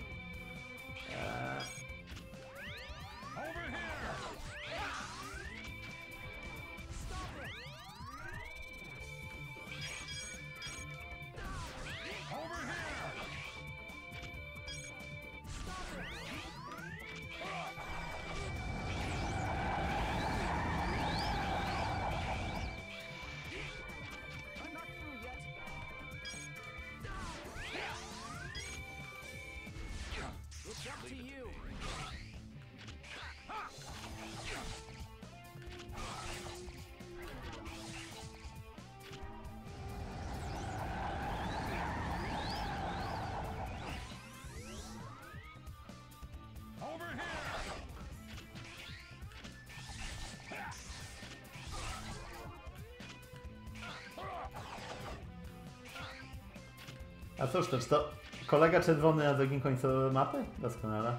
Cóż to, czy to kolega czerwony na drugim końcu mapy? Doskonale.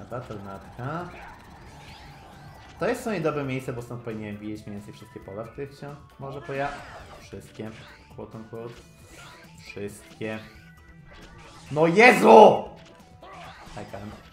A ta tornadka. To jest w sumie dobre miejsce, bo stąd powinienem widzieć mniej więcej wszystkie pola, w których się może poja... Wszystkie. Quote on quote. Wszystkie. No Jezu! I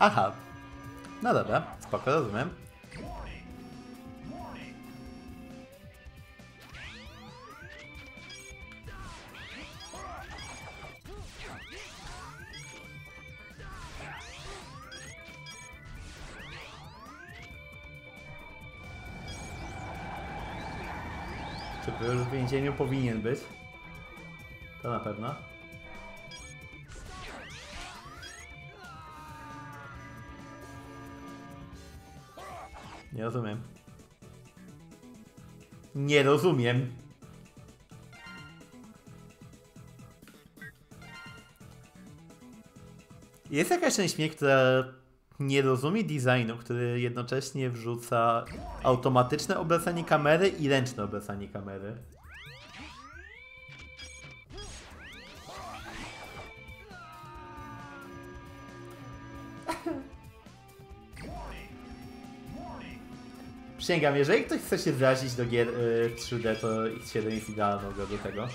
Aha. No dobra, spoko, rozumiem. Czy już w więzieniu powinien być? To na pewno. Nie rozumiem. Nie rozumiem. Jest jakaś część mnie, która nie rozumie designu, który jednocześnie wrzuca automatyczne obracanie kamery i ręczne obracanie kamery. Przysięgam, jeżeli ktoś chce się zrazić do gier y, w 3D, to X7 jest idealną do tego.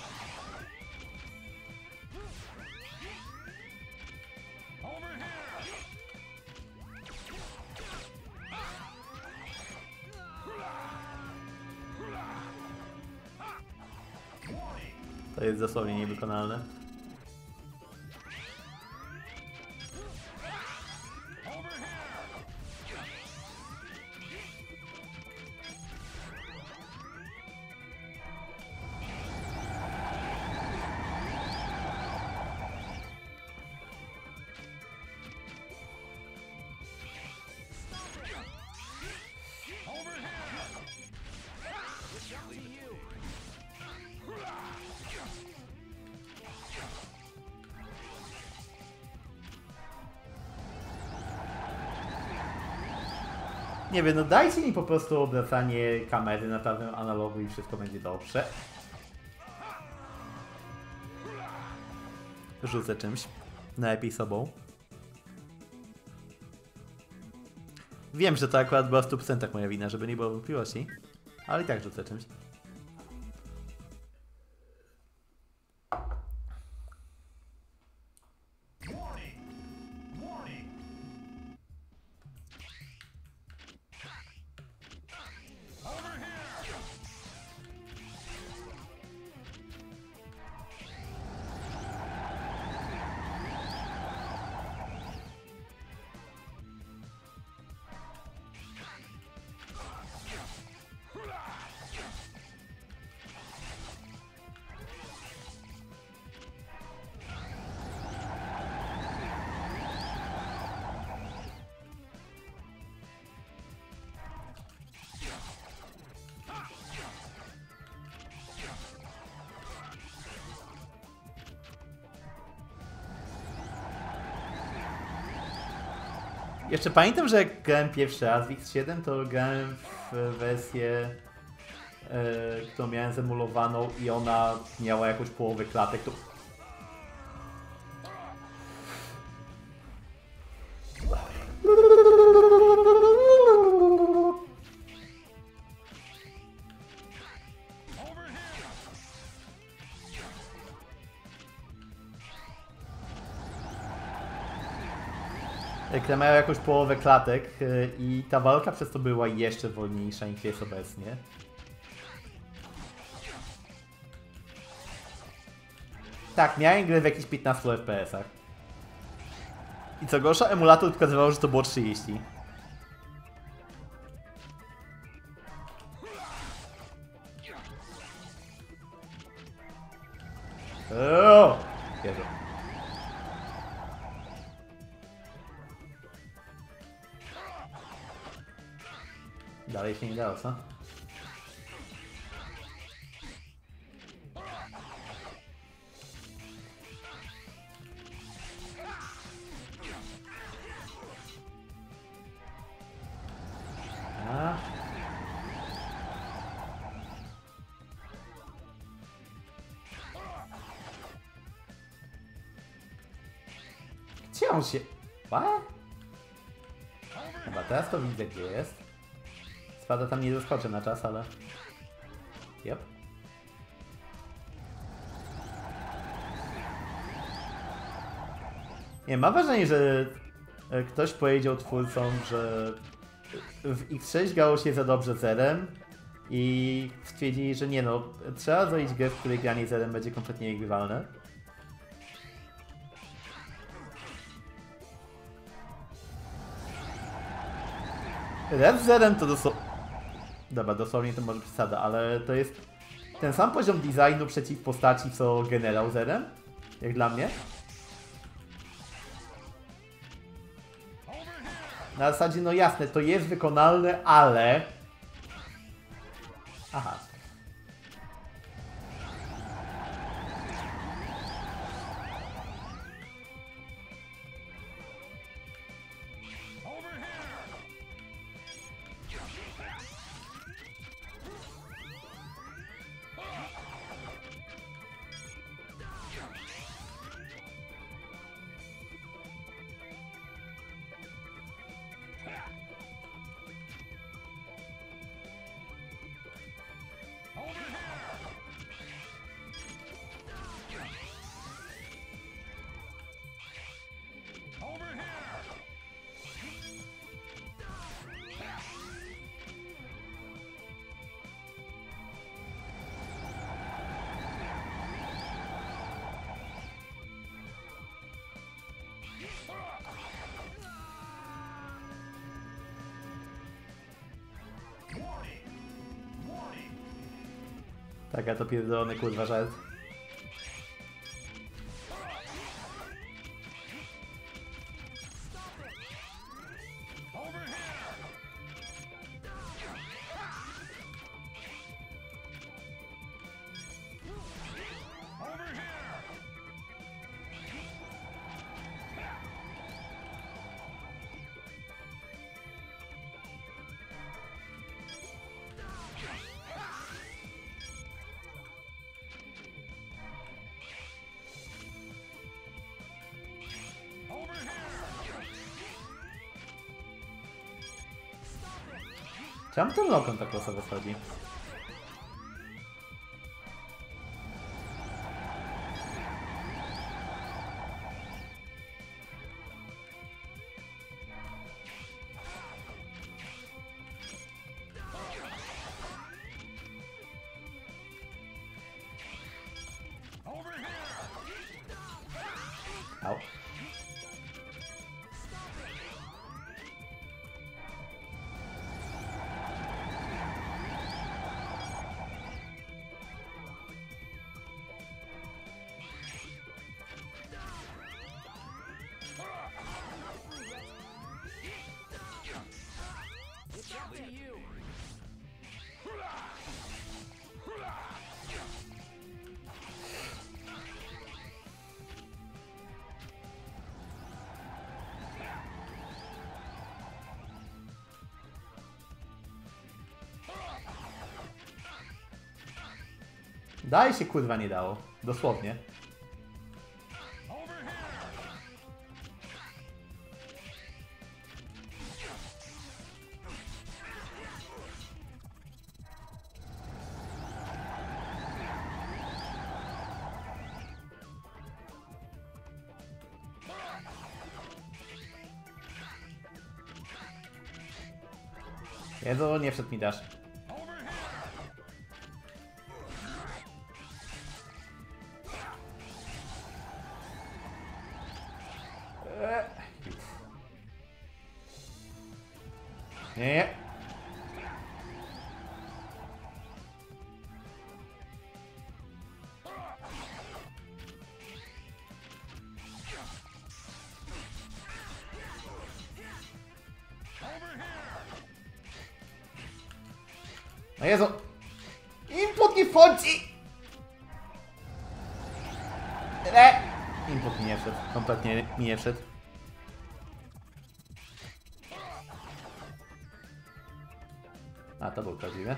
To jest dosłownie niewykonalne. Nie wiem, no dajcie mi po prostu obracanie kamery na prawym analogu i wszystko będzie dobrze. Rzucę czymś. Najlepiej sobą. Wiem, że to akurat była w 100% moja wina, żeby nie było wątpliwości. Ale i tak rzucę czymś. Jeszcze pamiętam, że jak grałem pierwszy raz w X7, to grałem w wersję, e, którą miałem zemulowaną i ona miała jakąś połowę klatek. To... Jak miała jakąś połowę klatek e, i ta walka przez to była jeszcze wolniejsza niż jest obecnie. Tak, miałem grę w jakichś 15 FPS-ach. I co gorsza, emulator pokazywał, że to było 30. Ooo! A. Gdzie on się... What? Chyba teraz to widzę, gdzie jest. Spada tam nie doskoczę na czas, ale... Yep. Nie, mam wrażenie, że e, ktoś powiedział twórcom, że w X6 grało się za dobrze zerem i stwierdzili, że nie no, trzeba zrobić grę, w której granie zerem będzie kompletnie niegrywalne. Red zerem to dosłownie... Dobra, dosłownie to może przesada, ale to jest ten sam poziom designu przeciw postaci co Generał zerem, jak dla mnie. Na zasadzie, no jasne, to jest wykonalne, ale... Aha. Taka to pierdolony kurwa żart. Czemu ten lokon tak losowo schodzi? Daj się kurwa nie dało. Dosłownie. Jezu, nie wszedł mi dasz. Mi nie wszedł. A, to był prawdziwy.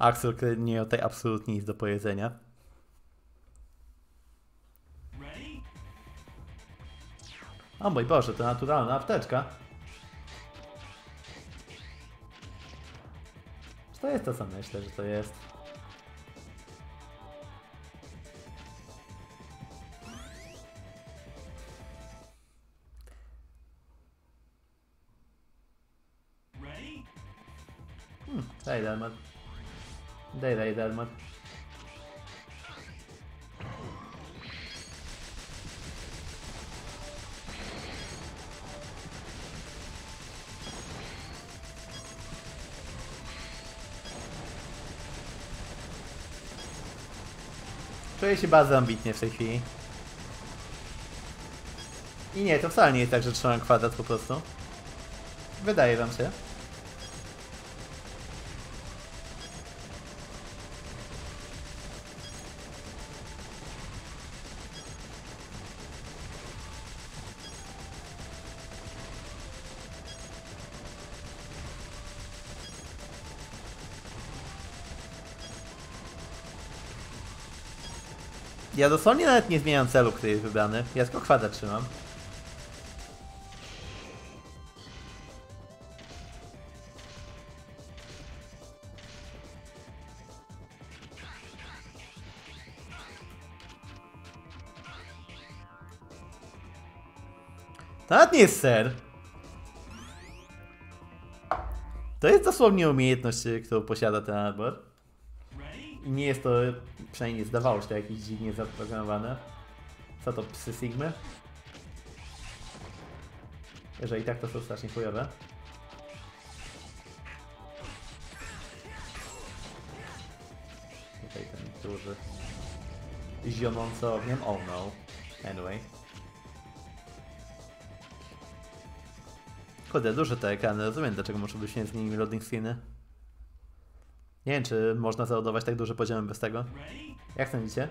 Axel. Który nie miał tutaj absolutnie nic do powiedzenia. O mój Boże, to naturalna apteczka. Czy to jest to, co myślę, że to jest? Czuję się bardzo ambitnie w tej chwili. I nie, to wcale nie jest tak, że trzymam kwadrat po prostu. Wydaje wam się. Ja dosłownie nawet nie zmieniam celu, który jest wybrany. Ja tylko kwadrat trzymam. To nawet nie jest ser. To jest dosłownie umiejętność, którą posiada ten arbor. Nie jest to, przynajmniej zdawało się to jakieś dziwnie zaprogramowane. Co to, psy Sigmy? Jeżeli tak, to są strasznie chujowe. Tutaj ten duży zionący ogniem. Oh no. Anyway. Kurde, duże te ekrany, rozumiem dlaczego muszą być między nimi loading screeny. Nie wiem, czy można załadować tak duże poziomy bez tego. Jak sądzicie?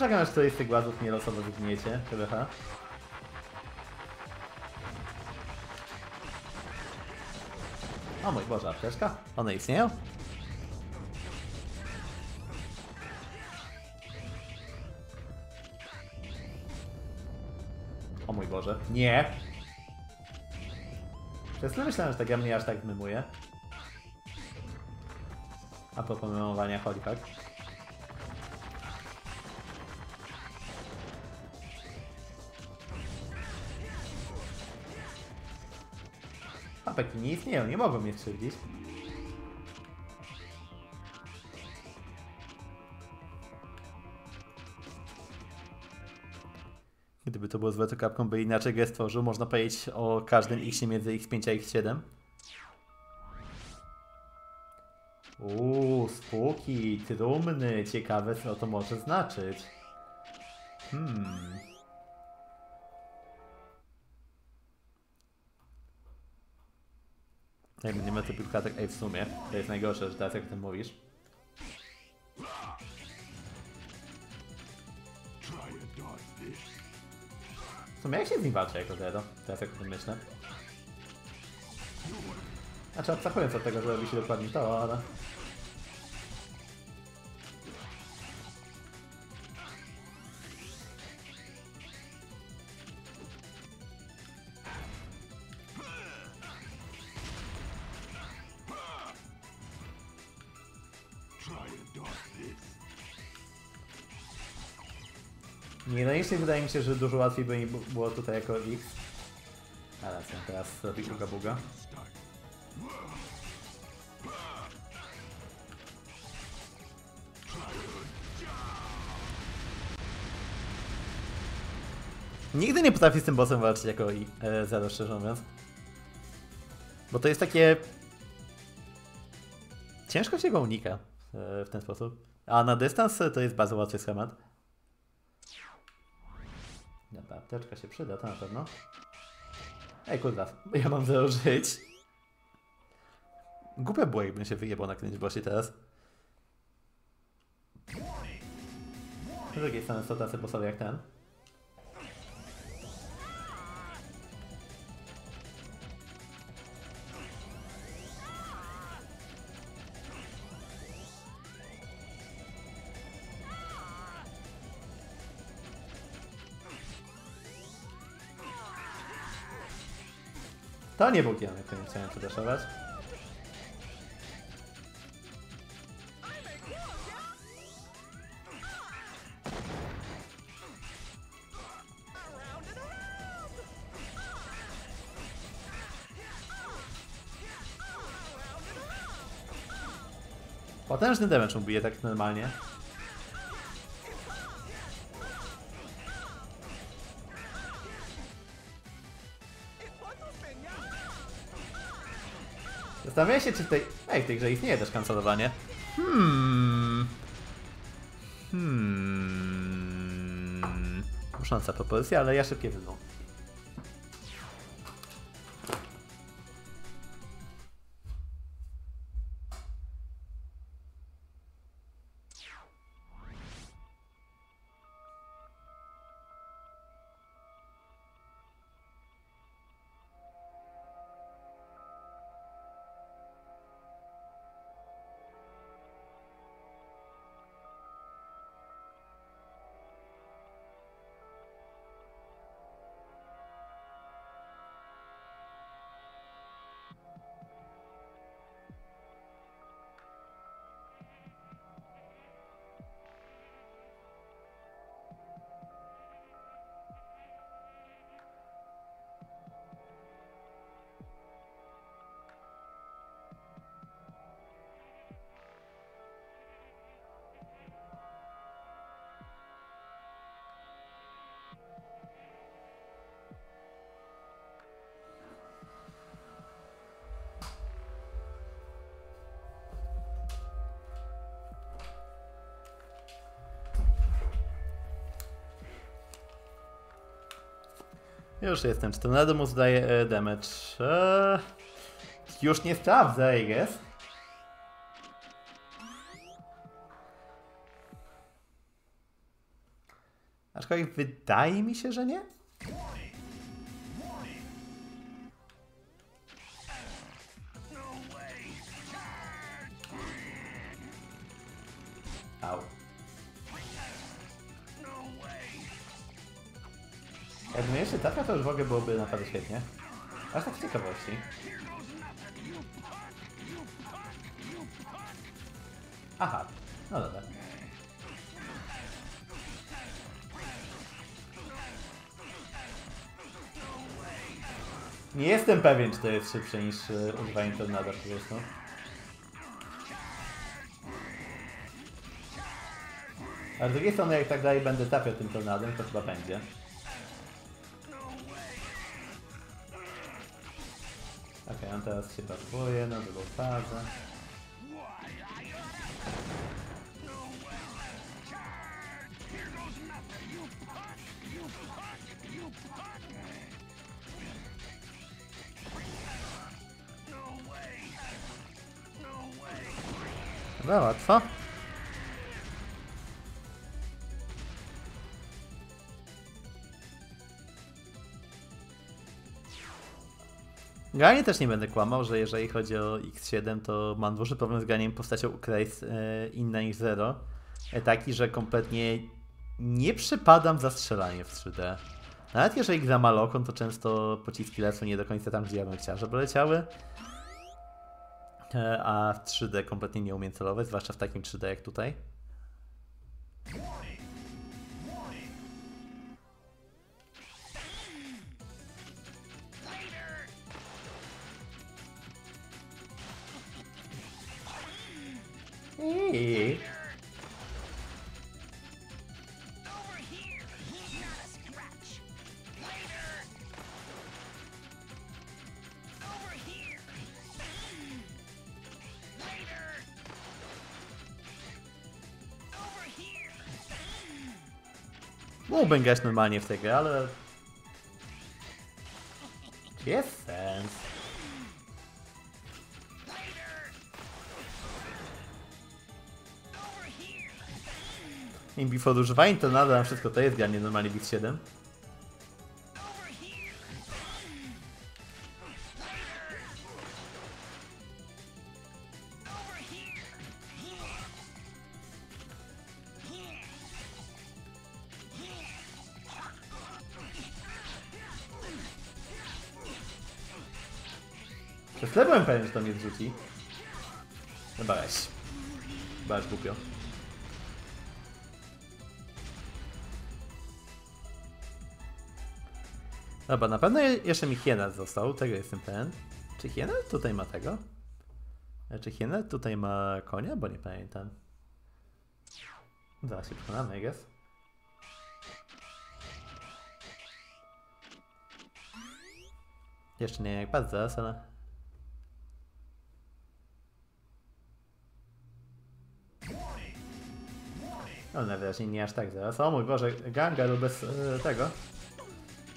Tego czekam, aż któryś z tych głazów nie losowo wygniecie, TBH. O mój Boże, apteczka? One istnieją? O mój Boże. Nie! Przez chwilę myślałem, że ta gra mnie aż tak mymuje. A propos memowania, chodzi tak? Papeki nie istnieją, nie mogą mnie krzywdzić. Gdyby to było złe, to Capcom by inaczej grę stworzył. Można powiedzieć o każdym X między X5 a X7. Uuu, spółki, trumny. Ciekawe, co to może znaczyć. Hmm. Jak będziemy to kilka tak, ej w sumie, to jest najgorsze, że teraz jak o tym mówisz. W sumie jak się z nim walczy jako Zero? Teraz jak o tym myślę. Znaczy abstrahując od tego, że robi się dokładnie to, ale... Nie, jeszcze wydaje mi się, że dużo łatwiej by mi było tutaj jako X. Ale co, teraz robi uga buga. Nigdy nie potrafię z tym bossem walczyć jako I, e, Zero, szczerze mówiąc. Bo to jest takie... Ciężko się go unika e, w ten sposób. A na dystans e, to jest bardzo łatwy schemat. Apteczka się przyda, to na pewno. Ej, kurwa, ja mam zero żyć. Głupie było, jakbym się wyjebał na bossie teraz. Drugiej strony tacy bossowie jak ten. To nie był kierunek, którym chciałem przedeszować. Potężny damage mu bije tak normalnie. Zastanawiam się, czy w tej... Ej, w tej grze istnieje też kancelowanie. Hmm... Hmm... Kusząca propozycja, ale ja szybkie wyzwą. Już jestem. Czy to nadal mu zdaje e, damage? Eee, już nie sprawdzę, I guess. Aczkolwiek wydaje mi się, że nie. Jestem pewien, czy to jest szybsze niż e, używanie tornada po prostu. A z drugiej strony, jak tak dalej będę trafiał tym tornadem, to chyba będzie. Okej, on teraz się bazuje na drugą fazę. Dobra, łatwo. Granie też nie będę kłamał, że jeżeli chodzi o X7, to mam duży problem z graniem postacią Ukraic e, inna niż Zero. E, taki, że kompletnie nie przypadam za strzelanie w 3D. Nawet jeżeli gram Malokon, to często pociski lecą nie do końca tam, gdzie ja bym chciał, żeby leciały. A w 3D kompletnie nie umiem celować, zwłaszcza w takim 3D jak tutaj. Mógłbym grać normalnie w tę grę, ale... Jest sens? Over here! Im before używanie to nadal wszystko to jest granie normalnie Beat 7. pewien, że to mnie zrzuci. Chyba weź. Chyba aż głupio. Dobra, na pewno je- jeszcze mi Hiena został, tego jestem pewien. Czy Hiena tutaj ma tego? E, Czy Hiena tutaj ma konia? Bo nie pamiętam. Zaraz się przekonamy, I guess. Jeszcze nie jak bardzo ale... No najwyraźniej nie aż tak zaraz. O mój Boże, Gangaru bez e, tego.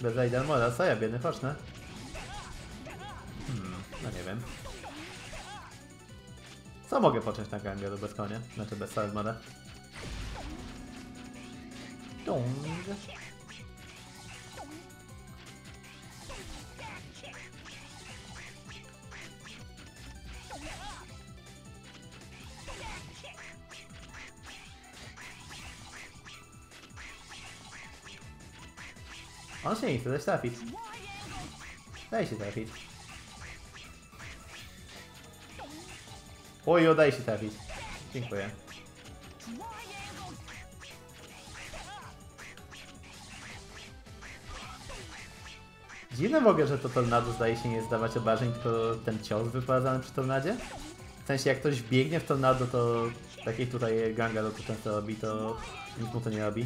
Bez Aidelmora, co ja biedny pocznę? Hmm, no nie wiem. Co mogę począć na Gangaru bez konia? Znaczy bez Aidemora? Dong. Nie chce dać trafić. Daj się trafić. Oj, daj się trafić. Dziękuję. Dziwne w ogóle, że to tornado zdaje się nie zdawać obrażeń, tylko ten cios wyprowadzany przy tornadzie. W sensie jak ktoś biegnie w tornado, to tak jak tutaj Ganga to często robi, to nic mu to nie robi.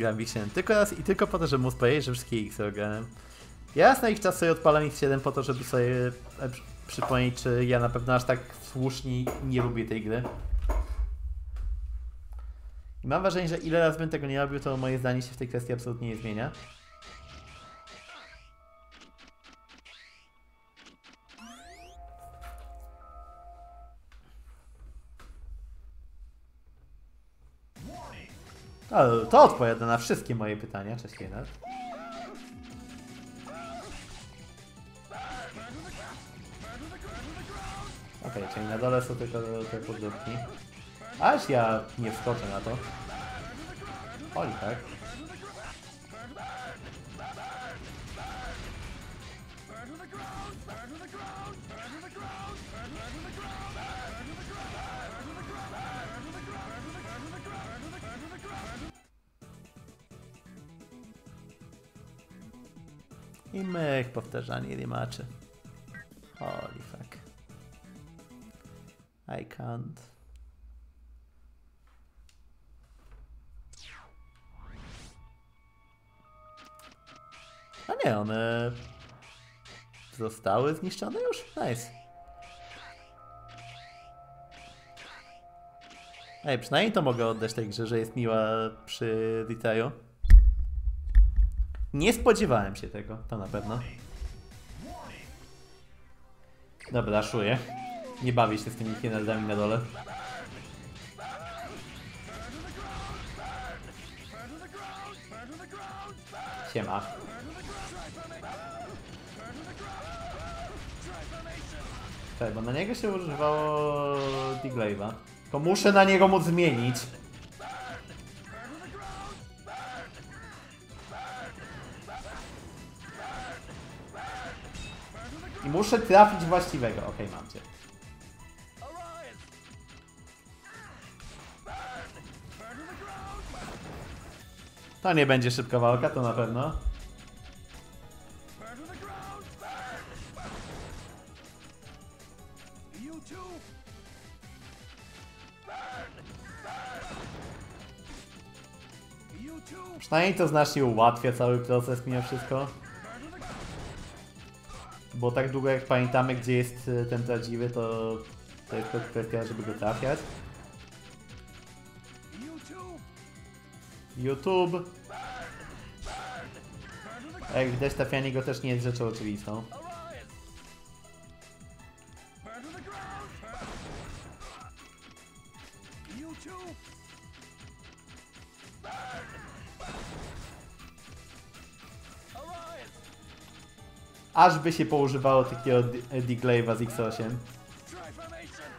Gram w X7 tylko raz i tylko po to, żeby móc powiedzieć, że wszystkie X grałem. Ja raz na ich czas sobie odpalam X7 po to, żeby sobie e, przy- przypomnieć, czy ja na pewno aż tak słusznie nie lubię tej gry. I mam wrażenie, że ile razy bym tego nie robił, to moje zdanie się w tej kwestii absolutnie nie zmienia. O, to odpowiada na wszystkie moje pytania. Cześć, Kenneth. Okej, czyli na dole są tylko te podróbki. Aż ja nie wskoczę na to. Oli, tak? I mych powtarzanie rematchy. Holy fuck. I can't. A nie, one zostały zniszczone już? Nice. Ej, przynajmniej to mogę oddać tej grze, że jest miła przy retayu. Nie spodziewałem się tego, to na pewno. Dobra, szuję. Nie bawię się z tymi hienaldami na dole. Siema. Czekaj, bo na niego się używało Diglave'a. Tylko muszę na niego móc zmienić. Muszę trafić właściwego. Okej, mam cię. To nie będzie szybka walka, to na pewno. Przynajmniej to znacznie ułatwia cały proces mimo wszystko. Bo tak długo jak pamiętamy, gdzie jest y, ten prawdziwy, to to jest tylko kwestia, żeby go trafiać. YouTube. Jak widać, trafianie go też nie jest rzeczą oczywistą. Aż by się poużywało takiego Di- Diglave'a z X8. Try formation.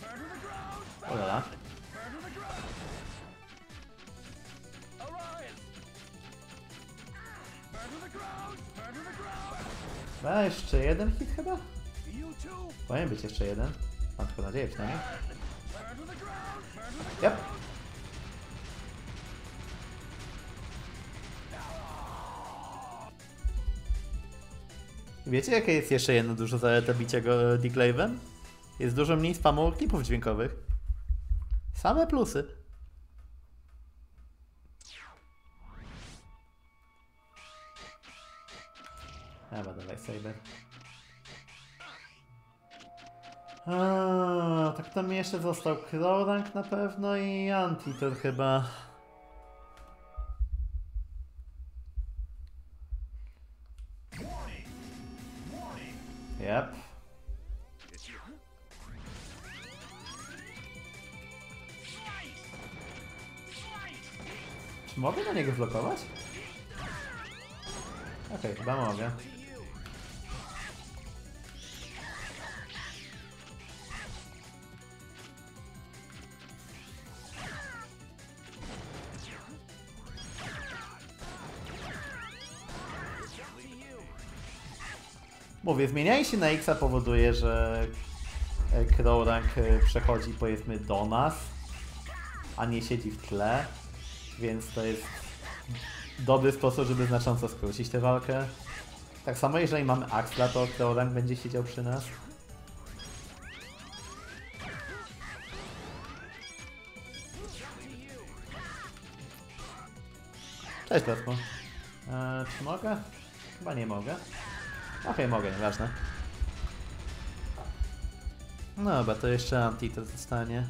Burn to the ground. Olala. A, jeszcze jeden hit chyba? Powinien być jeszcze jeden. Mam tylko nadzieję przynajmniej. Yep. Wiecie, jaka jest jeszcze jedna duża zaleta bicia go Diglave'em? Jest dużo mniej spamu klipów dźwiękowych. Same plusy. Dobra, dawaj Saber. A, tak to mi jeszcze został Crowrank na pewno i Antitor chyba. Yep. Czy mogę na niego blokować? Okej, chyba mogę. Mówię, zmienianie się na X powoduje, że e, Crowrank e, przechodzi powiedzmy do nas, a nie siedzi w tle, więc to jest dobry sposób, żeby znacząco skrócić tę walkę. Tak samo jeżeli mamy Axla, to Crowrank będzie siedział przy nas. Cześć Petko. Eee, czy mogę? Chyba nie mogę. Okej, mogę, nieważne. No dobra, to jeszcze antitot zostanie.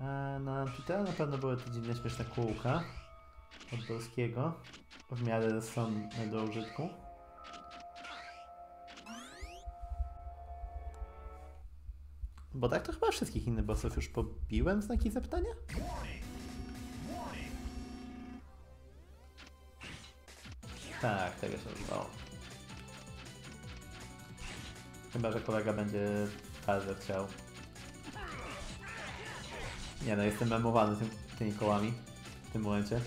E, na Antitela na pewno były te dziwne, śmieszne kółka. od polskiego w miarę rozsądne do użytku. Bo tak to chyba wszystkich innych bossów już pobiłem znaki zapytania? Tak, tego się udało. Chyba, że kolega będzie bardzo chciał. Nie no, jestem memowany tym, tymi kołami w tym momencie.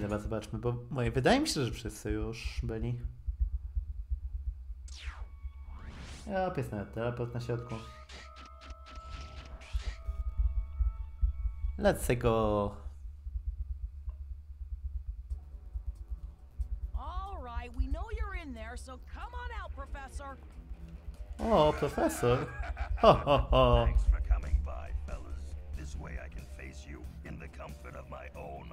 Dobra, zobaczmy, bo moje, wydaje mi się, że wszyscy już byli. Ja pies na teleport na środku. Let's go. All right, we know you're in there, so come on out, Professor. O, profesor. Ho, ho, ho. Thanks for coming by, fellas. This way I can face you in the comfort of my own.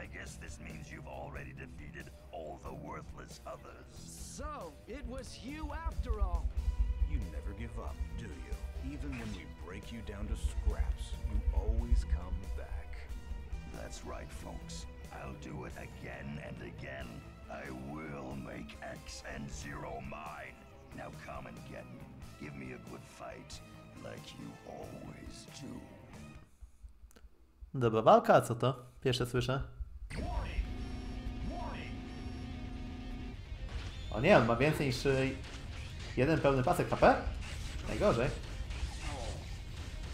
I guess this means you've already defeated all the worthless others. So, it was you after all. You never give up, do you? Even when we break you down to scraps, you always come back. That's right, folks. I'll do it again and again. I will make X and Zero mine. Now come and get me. Give me a good fight, like you always do. Dobra walka, co to? Pierwsze słyszę. O nie, on ma więcej niż y, jeden pełny pasek HP? Najgorzej.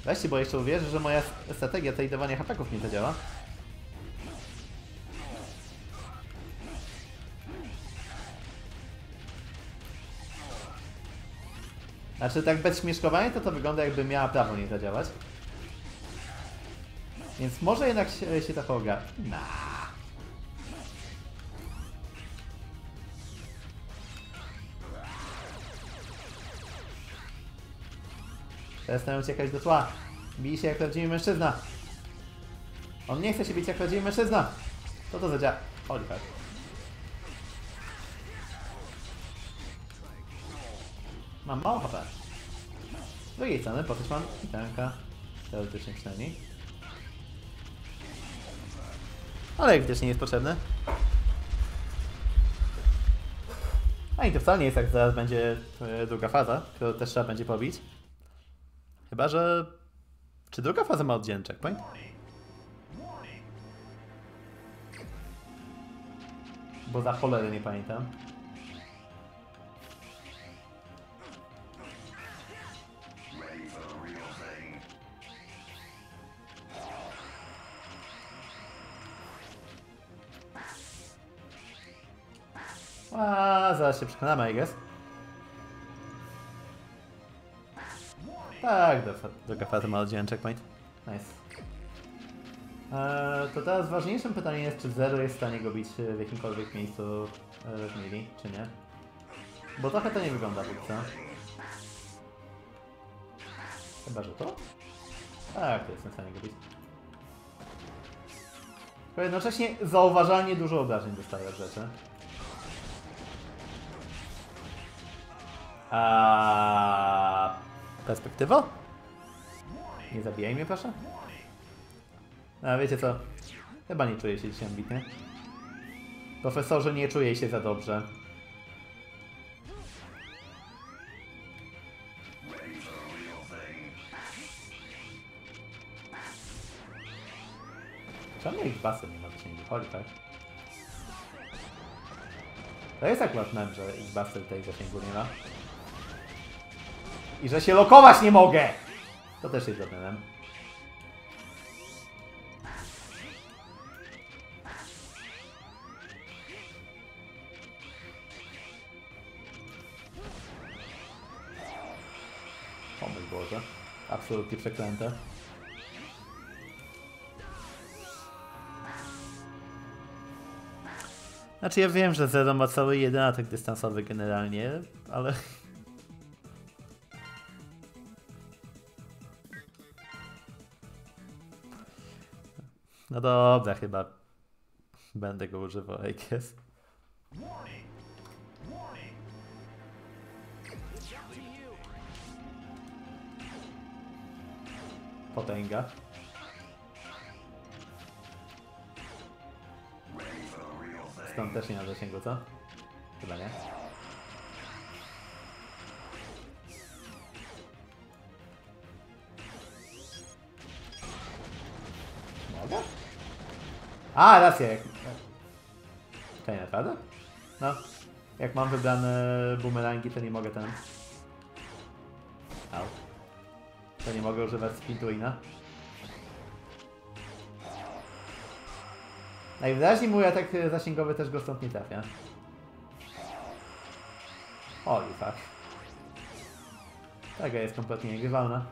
Weźcie, bo jeszcze uwierzę, że moja strategia tradowania HP-ków nie zadziała. Znaczy tak bez śmieszkowania to to wygląda jakby miała prawo nie zadziałać. Więc może jednak się, się trochę ogarnia. Nah. Przestań uciekać do tła. Bij się jak prawdziwy mężczyzna. On nie chce się bić jak prawdziwy mężczyzna. Co to za dzia... Holy fuck. Mam mało HP. Z drugiej strony, po coś mam itemka. Teoretycznie przynajmniej. Ale jak widać nie jest potrzebny. A i to wcale nie jest tak, zaraz będzie e, druga faza, którą też trzeba będzie pobić. Chyba, że... Czy druga faza ma oddzielny checkpoint? Bo za cholerę nie pamiętam. A, zaraz się przekonamy, I guess. Tak, do- druga faza ma oddzielny checkpoint. Nice. Eee, to teraz ważniejszym pytaniem jest, czy Zero jest w stanie go bić w jakimkolwiek miejscu e, w mili, czy nie. Bo trochę to nie wygląda póki co. Chyba, że to? Tak, to jestem w stanie go bić. Tylko jednocześnie zauważalnie dużo obrażeń dostaję od rzeczy. A perspektywo? Nie zabijaj mnie, proszę. A wiecie co? Chyba nie czuję się dzisiaj ambitnie. Profesorze, nie czuję się za dobrze. Czemu ich basy nie ma zasięgu? Chodź, tak? To jest akurat mem, że ich basy tej zasięgu nie ma. I że się lokować nie mogę! To też jest problemem. O mój Boże. Absolutnie przeklęte. Znaczy ja wiem, że Zero ma cały jeden atak dystansowy generalnie, ale... No dobra, chyba będę go używał, I guess. Potęga. Stąd też nie ma zasięgu, co? Chyba nie. A, racja. Jak... Czekaj, naprawdę? No. Jak mam wybrane bumerangi, to nie mogę ten... Au. To nie mogę używać Spintuina. Najwyraźniej mój atak zasięgowy też go stąd nie trafia. Holy fuck. Taka jest kompletnie niegrywalna.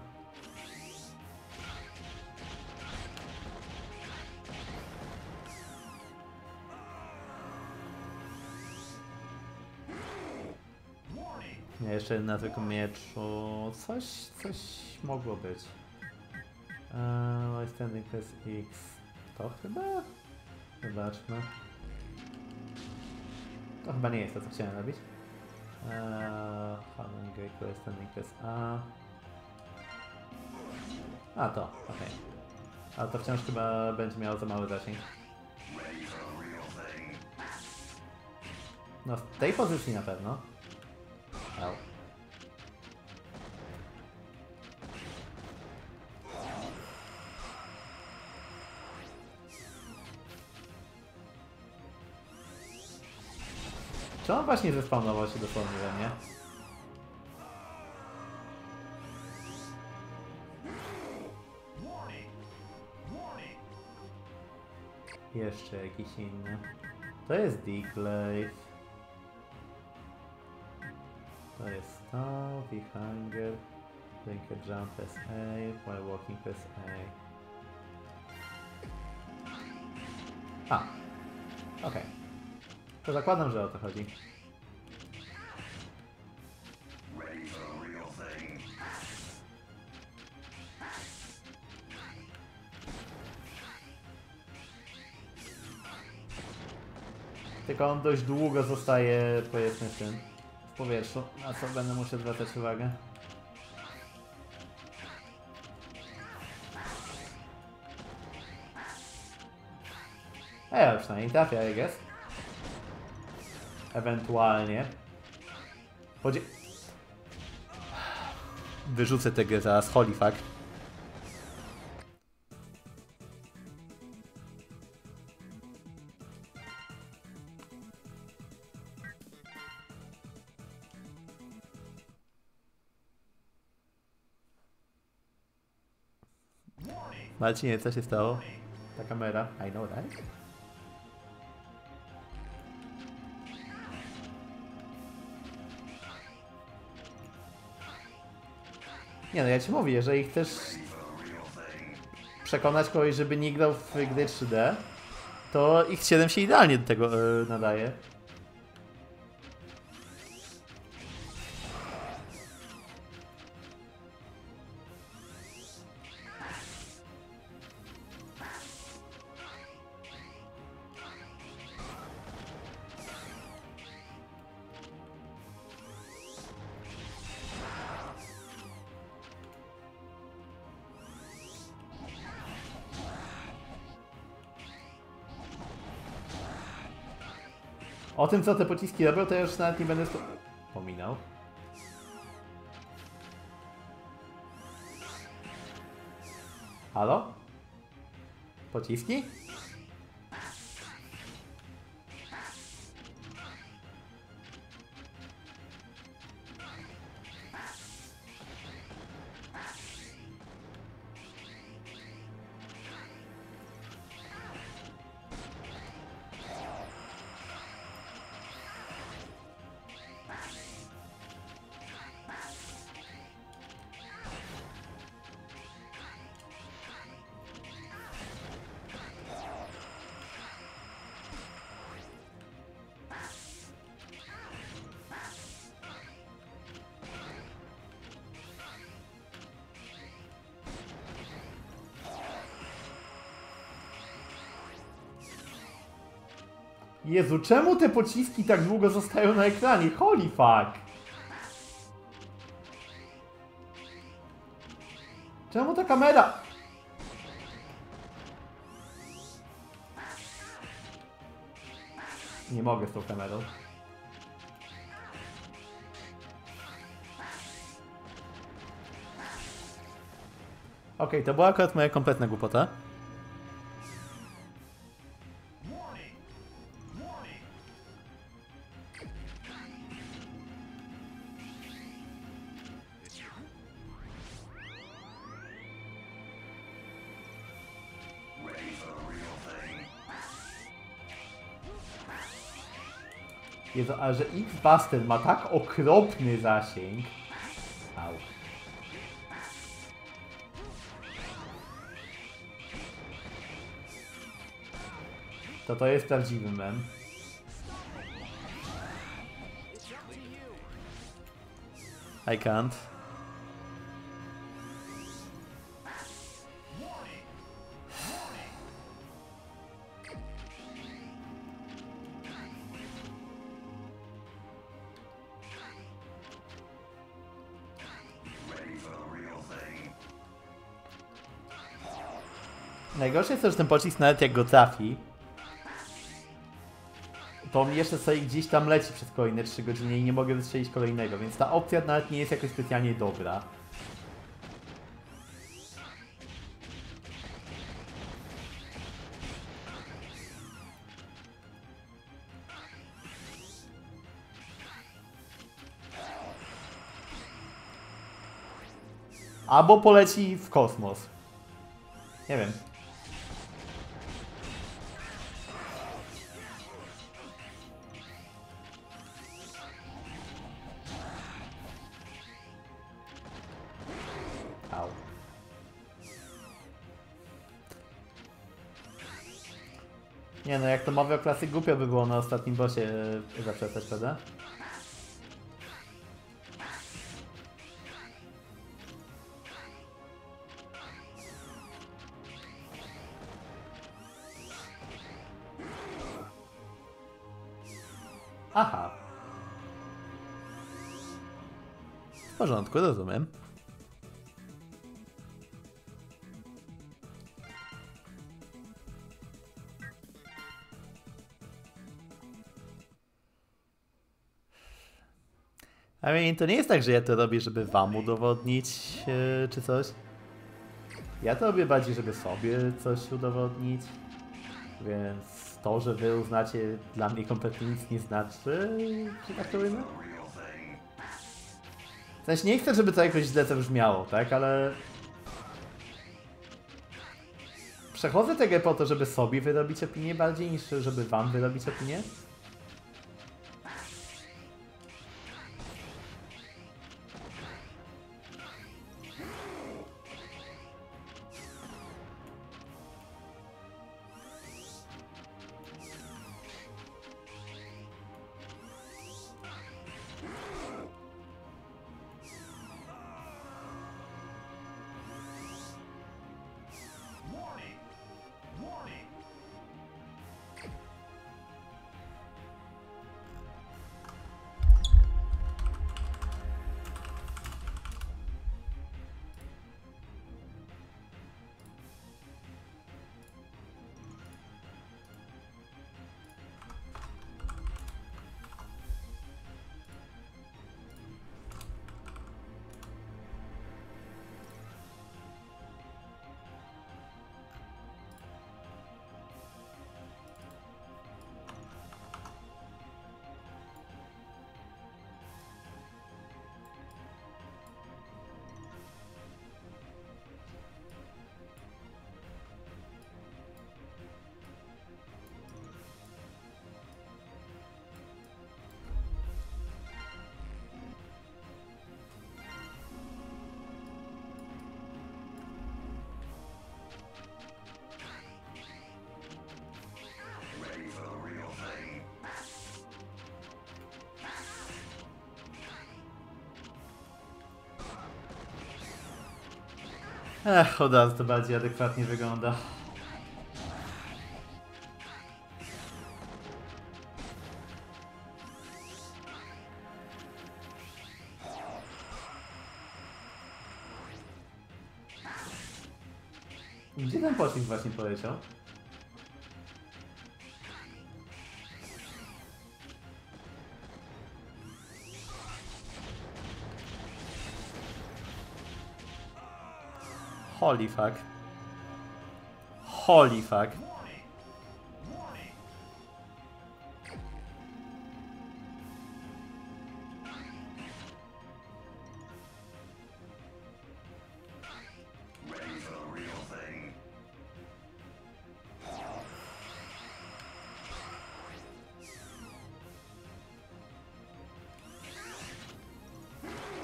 Jeszcze na tylko mieczu. Coś, coś mogło być. Eee, standing press X. To chyba? Zobaczmy. To chyba nie jest to, co chciałem robić. Eee, Harmon Gateway, Standing Press A. A, to, okej. Ale to wciąż chyba będzie miało za mały zasięg. No, w tej pozycji na pewno. Au. Czy on właśnie zespawnował się dosłownie we mnie? Jeszcze jakiś inny. To jest Diglaive. To jest to, V-Hanger, Jump press A, while walking press A. A, okej. To zakładam, że o to chodzi. Tylko on dość długo zostaje, powiedzmy, tym, powietrzu, na co będę musiał zwracać uwagę. Ej, przynajmniej trafia, I guess. Ewentualnie. Podzie... Wyrzucę tę grę zaraz, holy fuck. Marcinie, co się stało? Ta kamera. I know, right? Nie no, ja ci mówię, jeżeli chcesz przekonać kogoś, żeby nie grał w gry 3D, to X7 się idealnie do tego e, nadaje. O tym, co te pociski robią, to ja już nawet nie będę wspominał. Halo? Pociski? Jezu, czemu te pociski tak długo zostają na ekranie? Holy fuck! Czemu ta kamera? Nie mogę z tą kamerą. Okej, to była akurat moja kompletna głupota. Jezu, a że X-Buster ma tak okropny zasięg. Au. To to jest prawdziwy mem. I can't. Najgorsze jest że ten pocisk nawet jak go trafi, to on jeszcze sobie gdzieś tam leci przez kolejne 3 godziny i nie mogę wystrzelić kolejnego, więc ta opcja nawet nie jest jakoś specjalnie dobra. Albo poleci w kosmos. Nie wiem. Nie no, jak to mowy o klasy głupio by było na ostatnim bosie e, zaprzestać, prawda? Aha. W porządku, rozumiem. I mean, to nie jest tak, że ja to robię, żeby wam udowodnić, e, czy coś. Ja to robię bardziej, żeby sobie coś udowodnić. Więc to, że wy uznacie dla mnie kompletnie nic nie znaczy, że tak to thing? W sensie nie chcę, żeby to jakoś źle zabrzmiało, tak, ale... Przechodzę tę grę po to, żeby sobie wyrobić opinię bardziej, niż żeby wam wyrobić opinię. Ech, od razu to bardziej adekwatnie wygląda. Gdzie ten pocisk właśnie poleciał? Holy fuck. Holy fuck.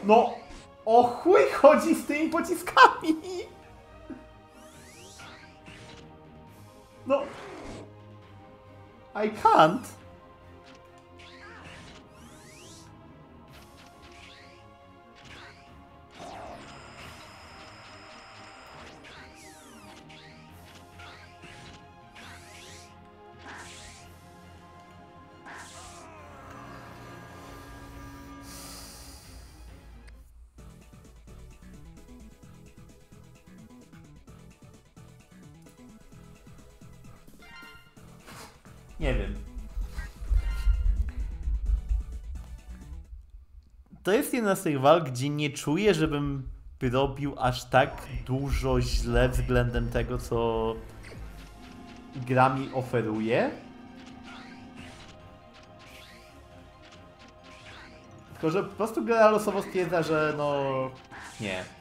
No! O chuj chodzi z tymi pociskami! Can't! Nie wiem. To jest jedna z tych walk, gdzie nie czuję, żebym robił aż tak dużo źle względem tego, co gra mi oferuje. Tylko, że po prostu gra losowo stwierdza, że no... nie.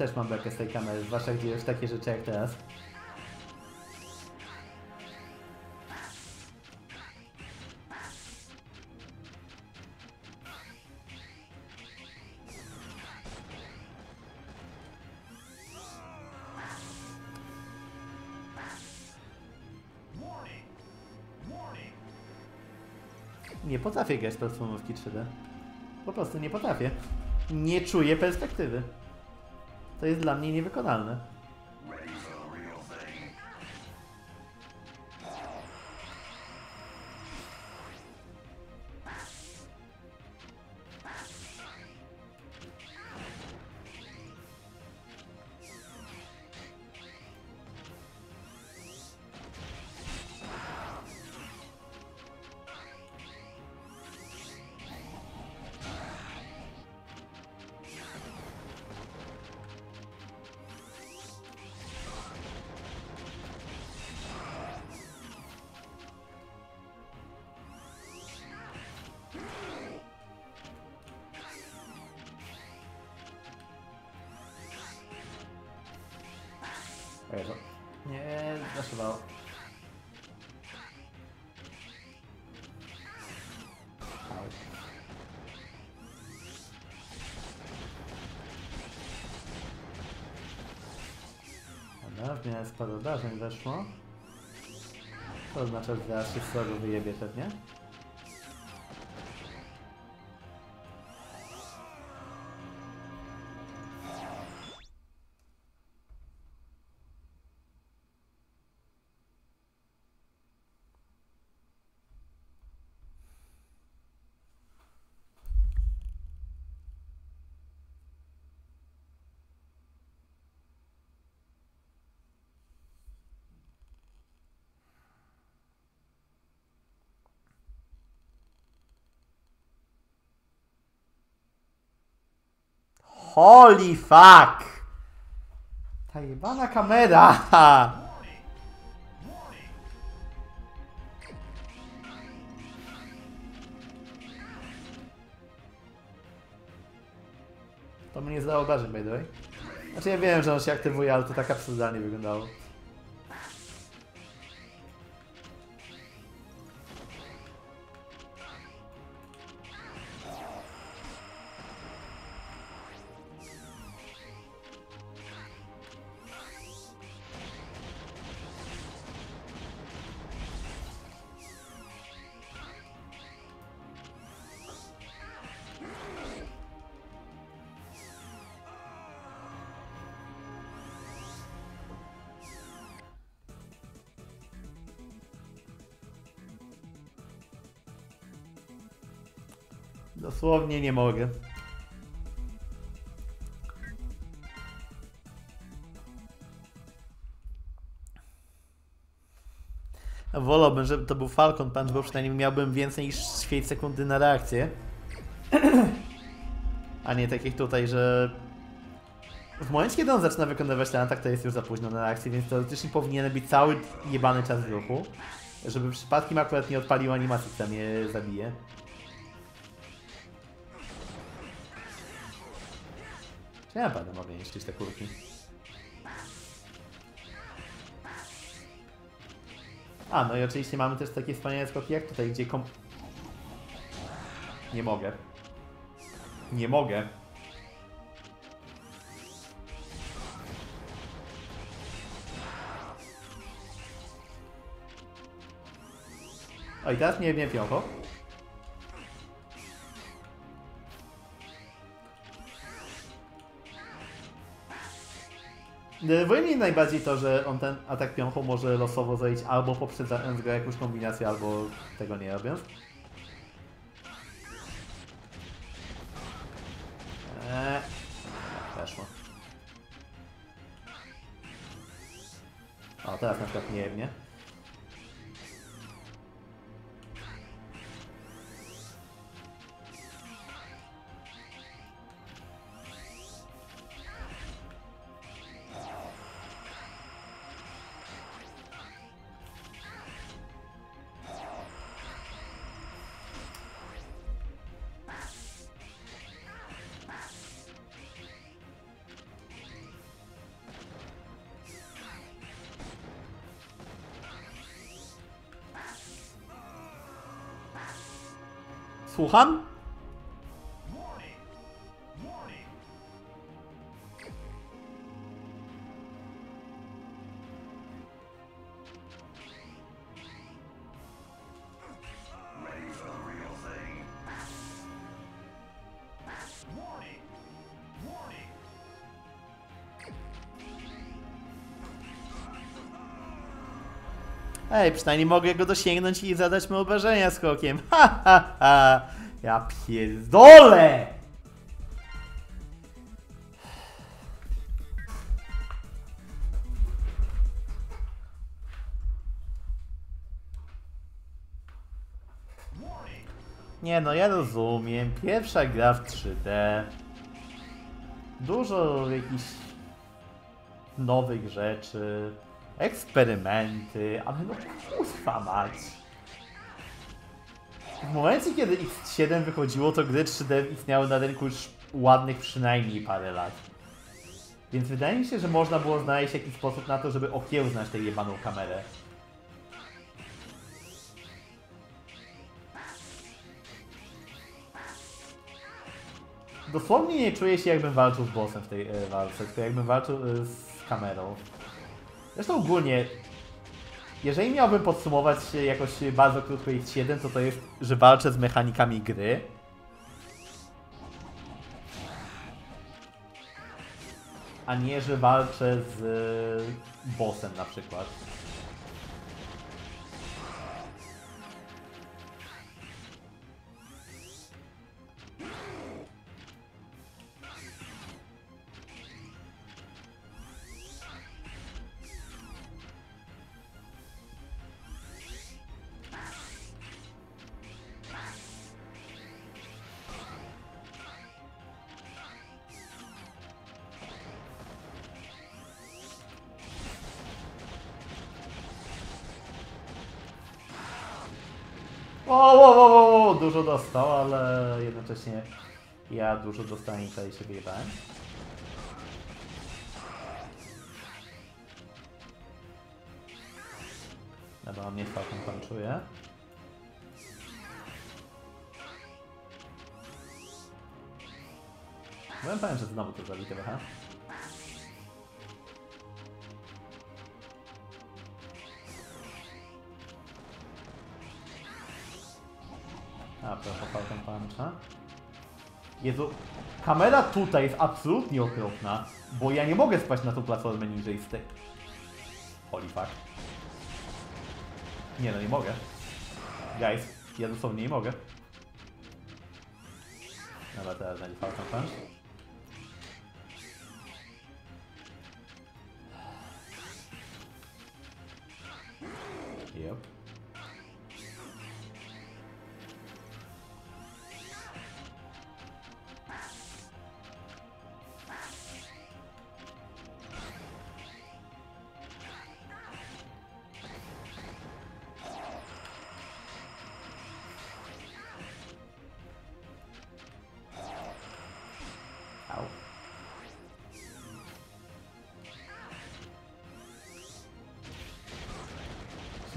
Też mam bekę z tej kamery, zwłaszcza gdzie już takie rzeczy jak teraz. Nie potrafię grać platformówki 3D. Po prostu nie potrafię. Nie czuję perspektywy. To jest dla mnie niewykonalne. Sporo obrażeń weszło. To oznacza, że zaraz się srogo wyjebie pewnie. Holy fuck! Ta jebana kamera! To mnie nie zdało obrażeń, by the way. Znaczy ja wiem, że on się aktywuje, ale to tak absurdalnie wyglądało. Dosłownie nie mogę. Wolałbym, żeby to był Falcon Punch, bo przynajmniej miałbym więcej niż ćwierć sekundy na reakcję. A nie tak jak tutaj, że w momencie, kiedy on zaczyna wykonywać ten atak, to jest już za późno na reakcję, więc teoretycznie powinien być cały jebany czas w ruchu, żeby przypadkiem akurat nie odpalił animacji, która mnie zabije. Ja naprawdę mogę niszczyć te kurki? A, no i oczywiście mamy też takie wspaniałe skoki jak tutaj, gdzie kom... Nie mogę. Nie mogę. O i teraz nie wiem pionko. Denerwuje mnie najbardziej to, że on ten atak piąchą może losowo zrobić albo poprzedzając go jakąś kombinację, albo tego nie robiąc. 不憨 Ej, przynajmniej mogę go dosięgnąć i zadać mu obrażenia skokiem. Ha, ha, ha. Ja pierdolę! Nie no, ja rozumiem. Pierwsza gra w 3D. Dużo jakichś nowych rzeczy, eksperymenty, ale no kurwa mać. W momencie, kiedy X7 wychodziło, to gry 3D istniały na rynku już ładnych przynajmniej parę lat. Więc wydaje mi się, że można było znaleźć jakiś sposób na to, żeby okiełznać tę jebaną kamerę. Dosłownie nie czuję się jakbym walczył z bossem w tej e, walce, tylko jakbym walczył e, z kamerą. Zresztą ogólnie, jeżeli miałbym podsumować jakoś bardzo krótko X7, to to jest, że walczę z mechanikami gry. A nie, że walczę z e, bossem na przykład. Jednocześnie ja dużo dostałem i tutaj się wyjebałem. Dobra, mnie Falcon punchuje. Byłem pewien, że znowu to zabite trochę. Jezu, kamera tutaj jest absolutnie okropna, bo ja nie mogę spać na tą platformę niżej z tej... Holy fuck. Nie no, nie mogę. Guys, ja dosłownie nie mogę. Dobra, teraz będzie Falcon Punch.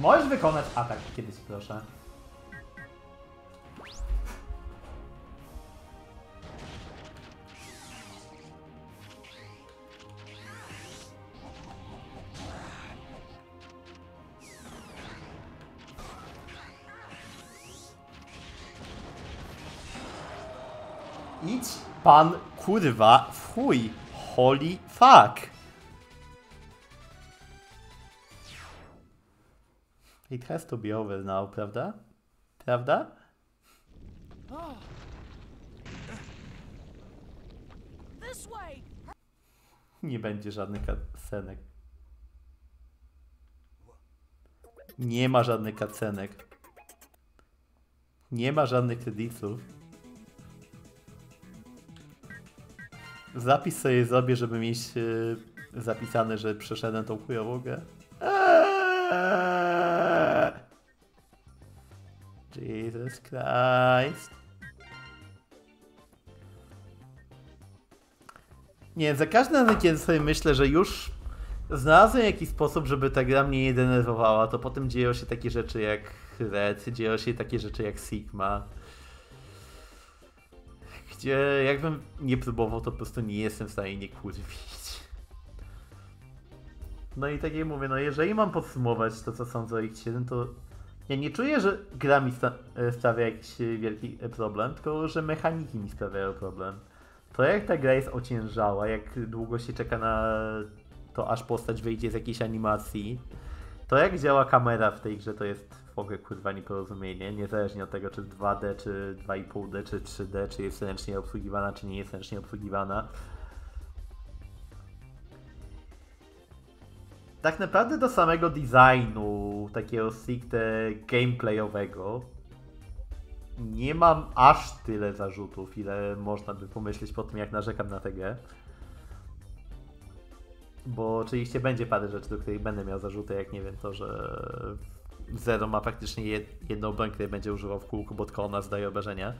Możesz wykonać atak kiedyś, proszę. Idź pan kurwa w chuj. Holy fuck. Has to be over now, prawda? Prawda? Nie będzie żadnych kacenek. Nie ma żadnych kacenek. Nie ma żadnych kredytów. Zapis sobie zrobię, żeby mieć e, zapisane, że przeszedłem tą chujową grę. Eee! Jesus Christ. Nie, za każdym razem, kiedy sobie myślę, że już znalazłem jakiś sposób, żeby ta gra mnie nie denerwowała, to potem dzieją się takie rzeczy jak Red, dzieją się takie rzeczy jak Sigma. Gdzie jakbym nie próbował, to po prostu nie jestem w stanie nie kurwić. No i tak jak mówię, no jeżeli mam podsumować to, co sądzę o X7, to ja nie czuję, że gra mi sta- e, sprawia jakiś e, wielki e, problem, tylko że mechaniki mi sprawiają problem. To jak ta gra jest ociężała, jak długo się czeka na to, aż postać wyjdzie z jakiejś animacji, to jak działa kamera w tej grze, to jest w ogóle kurwa nieporozumienie, niezależnie od tego, czy 2D, czy 2,5D, czy 3D, czy jest ręcznie obsługiwana, czy nie jest ręcznie obsługiwana. Tak naprawdę do samego designu, takiego stricte gameplayowego, nie mam aż tyle zarzutów, ile można by pomyśleć po tym, jak narzekam na tę. Bo oczywiście będzie parę rzeczy, do których będę miał zarzuty, jak nie wiem, to, że Zero ma praktycznie jed- jedną broń, której będzie używał w kółku, bo tylko ona zdaje obrażenia.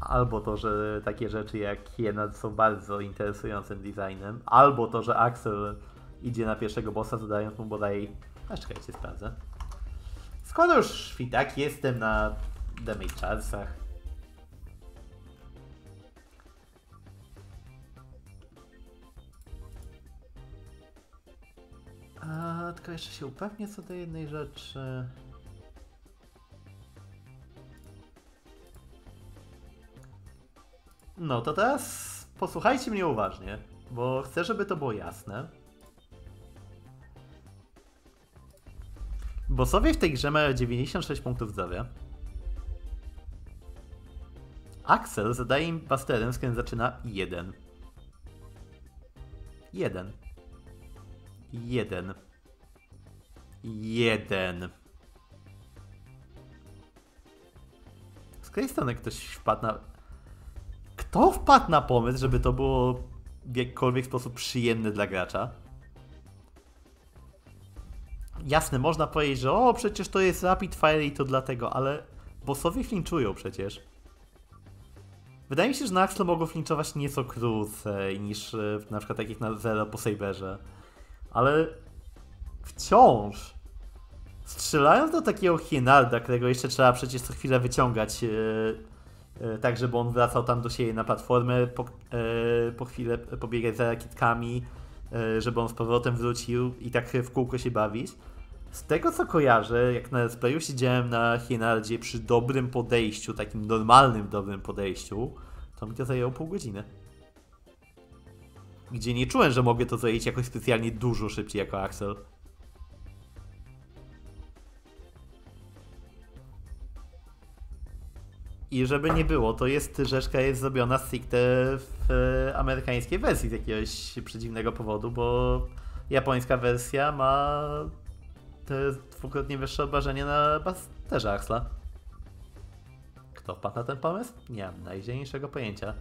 Albo to, że takie rzeczy jak Hiena są bardzo interesującym designem, albo to, że Axel idzie na pierwszego bossa, zadając mu bodaj... A czekajcie, sprawdzę. Skoro już i tak jestem na damage A, tylko jeszcze się upewnię co do jednej rzeczy. No to teraz posłuchajcie mnie uważnie, bo chcę, żeby to było jasne. Bossowie w tej grze mają 96 punktów zdrowia. Axel zadaje im basterem, z którym zaczyna 1. 1. Jeden. Jeden. Z której strony ktoś wpadł na... Kto wpadł na pomysł, żeby to było w jakikolwiek sposób przyjemne dla gracza? Jasne, można powiedzieć, że o, przecież to jest Rapid Fire i to dlatego, ale bossowie flinczują przecież. Wydaje mi się, że na Axel mogą flinczować nieco krócej niż e, na przykład tak jak na Zero po Saberze. Ale wciąż strzelając do takiego Hienalda, którego jeszcze trzeba przecież co chwilę wyciągać, e, tak żeby on wracał tam do siebie na platformę, po, e, po chwilę pobiegać za rakietkami, e, żeby on z powrotem wrócił i tak w kółko się bawić. Z tego co kojarzę, jak na Let's siedziałem na Hienaldzie przy dobrym podejściu, takim normalnym dobrym podejściu, to mi to zajęło pół godziny gdzie nie czułem, że mogę to zrobić jakoś specjalnie dużo szybciej jako Axel. I żeby nie było, to jest rzecz, która jest zrobiona stricte w e, amerykańskiej wersji z jakiegoś przedziwnego powodu, bo japońska wersja ma te dwukrotnie wyższe obrażenie na basterze Axla. Kto wpadł na ten pomysł? Nie mam najzieloniejszego pojęcia.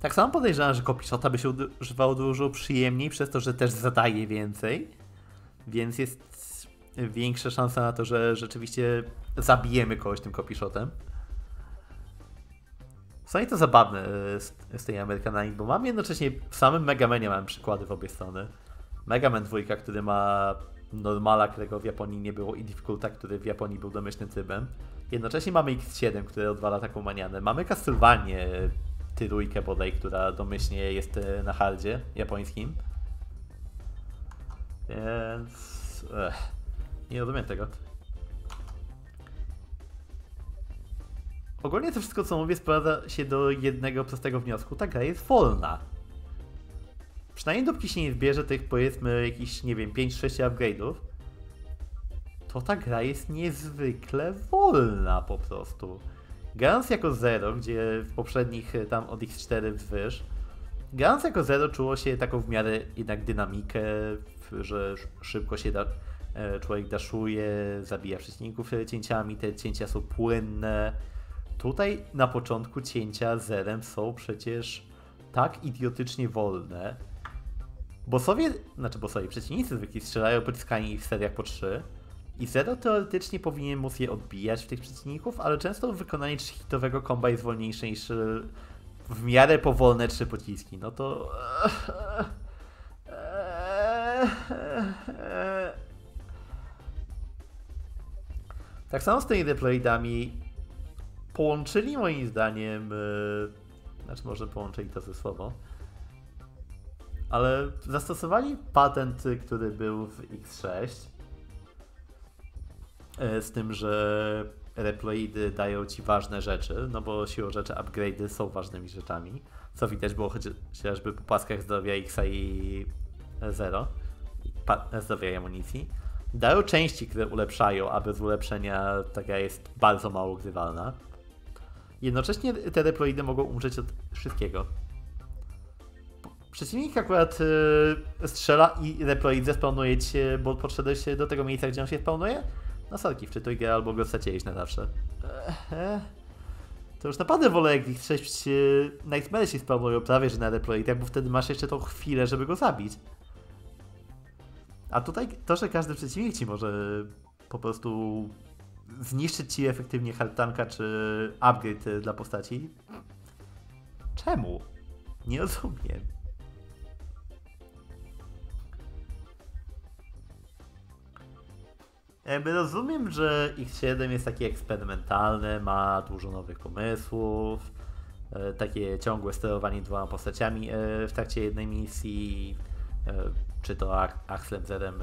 Tak samo podejrzewam, że Kopiszota by się używało dużo przyjemniej, przez to, że też zadaje więcej. Więc jest większa szansa na to, że rzeczywiście zabijemy kogoś tym Kopiszotem. Są to zabawne e, z, z tej Amerykanami, bo mam jednocześnie w samym Megamanie mam przykłady w obie strony. Megaman 2, który ma normala, którego w Japonii nie było i difficulta, który w Japonii był domyślnym trybem. Jednocześnie mamy X7, który odwala taką manianę. Mamy Castlevanię trójkę bodaj, która domyślnie jest e, na hardzie japońskim. Więc... Ech, nie rozumiem tego. Ogólnie to wszystko, co mówię, sprowadza się do jednego prostego wniosku. Ta gra jest wolna. Przynajmniej dopóki się nie zbierze tych, powiedzmy, jakichś, nie wiem, 5-6 upgrade'ów, to ta gra jest niezwykle wolna po prostu. Grając jako Zero, gdzie w poprzednich e, tam od X4 wzwyż, grając jako Zero czuło się taką w miarę jednak dynamikę, że szybko się da, człowiek daszuje, zabija przeciwników e, cięciami, te cięcia są płynne. Tutaj na początku cięcia zerem są przecież tak idiotycznie wolne. Bossowie, znaczy bossowie, przeciwnicy zwykli strzelają pociskami w seriach po 3, i Zero teoretycznie powinien móc je odbijać w tych przeciwników, ale często wykonanie hitowego komba jest wolniejsze niż e, w miarę powolne trzy pociski. No to... Tak samo z tymi deploidami połączyli moim zdaniem, e, znaczy może połączyli to ze słowo, ale zastosowali patent, który był w X6 E, z tym, że reploidy dają ci ważne rzeczy, no bo siłą rzeczy upgrade'y są ważnymi rzeczami, co widać było chociażby po paskach zdrowia X i Zero, zdrowia i amunicji. Dają części, które ulepszają, a bez ulepszenia taka jest bardzo mało grywalna. Jednocześnie te reploidy mogą umrzeć od wszystkiego. Przeciwnik akurat yy, strzela i reploid zespawnuje cię, bo podszedłeś do tego miejsca, gdzie on się spawnuje, no sorki, wczytuj grę albo go straciłeś na zawsze. Eee, to już naprawdę wolę, jak ich 6 Nightmare się spawnują prawie, że na deployitach, bo wtedy masz jeszcze tą chwilę, żeby go zabić. A tutaj to, że każdy przeciwnik ci może po prostu zniszczyć ci efektywnie hardtanka czy upgrade dla postaci. Czemu? Nie rozumiem. Jakby rozumiem, że X7 jest takie eksperymentalne, ma dużo nowych pomysłów, e, takie ciągłe sterowanie dwoma postaciami e, w trakcie jednej misji, e, czy to Axlem, Zerem,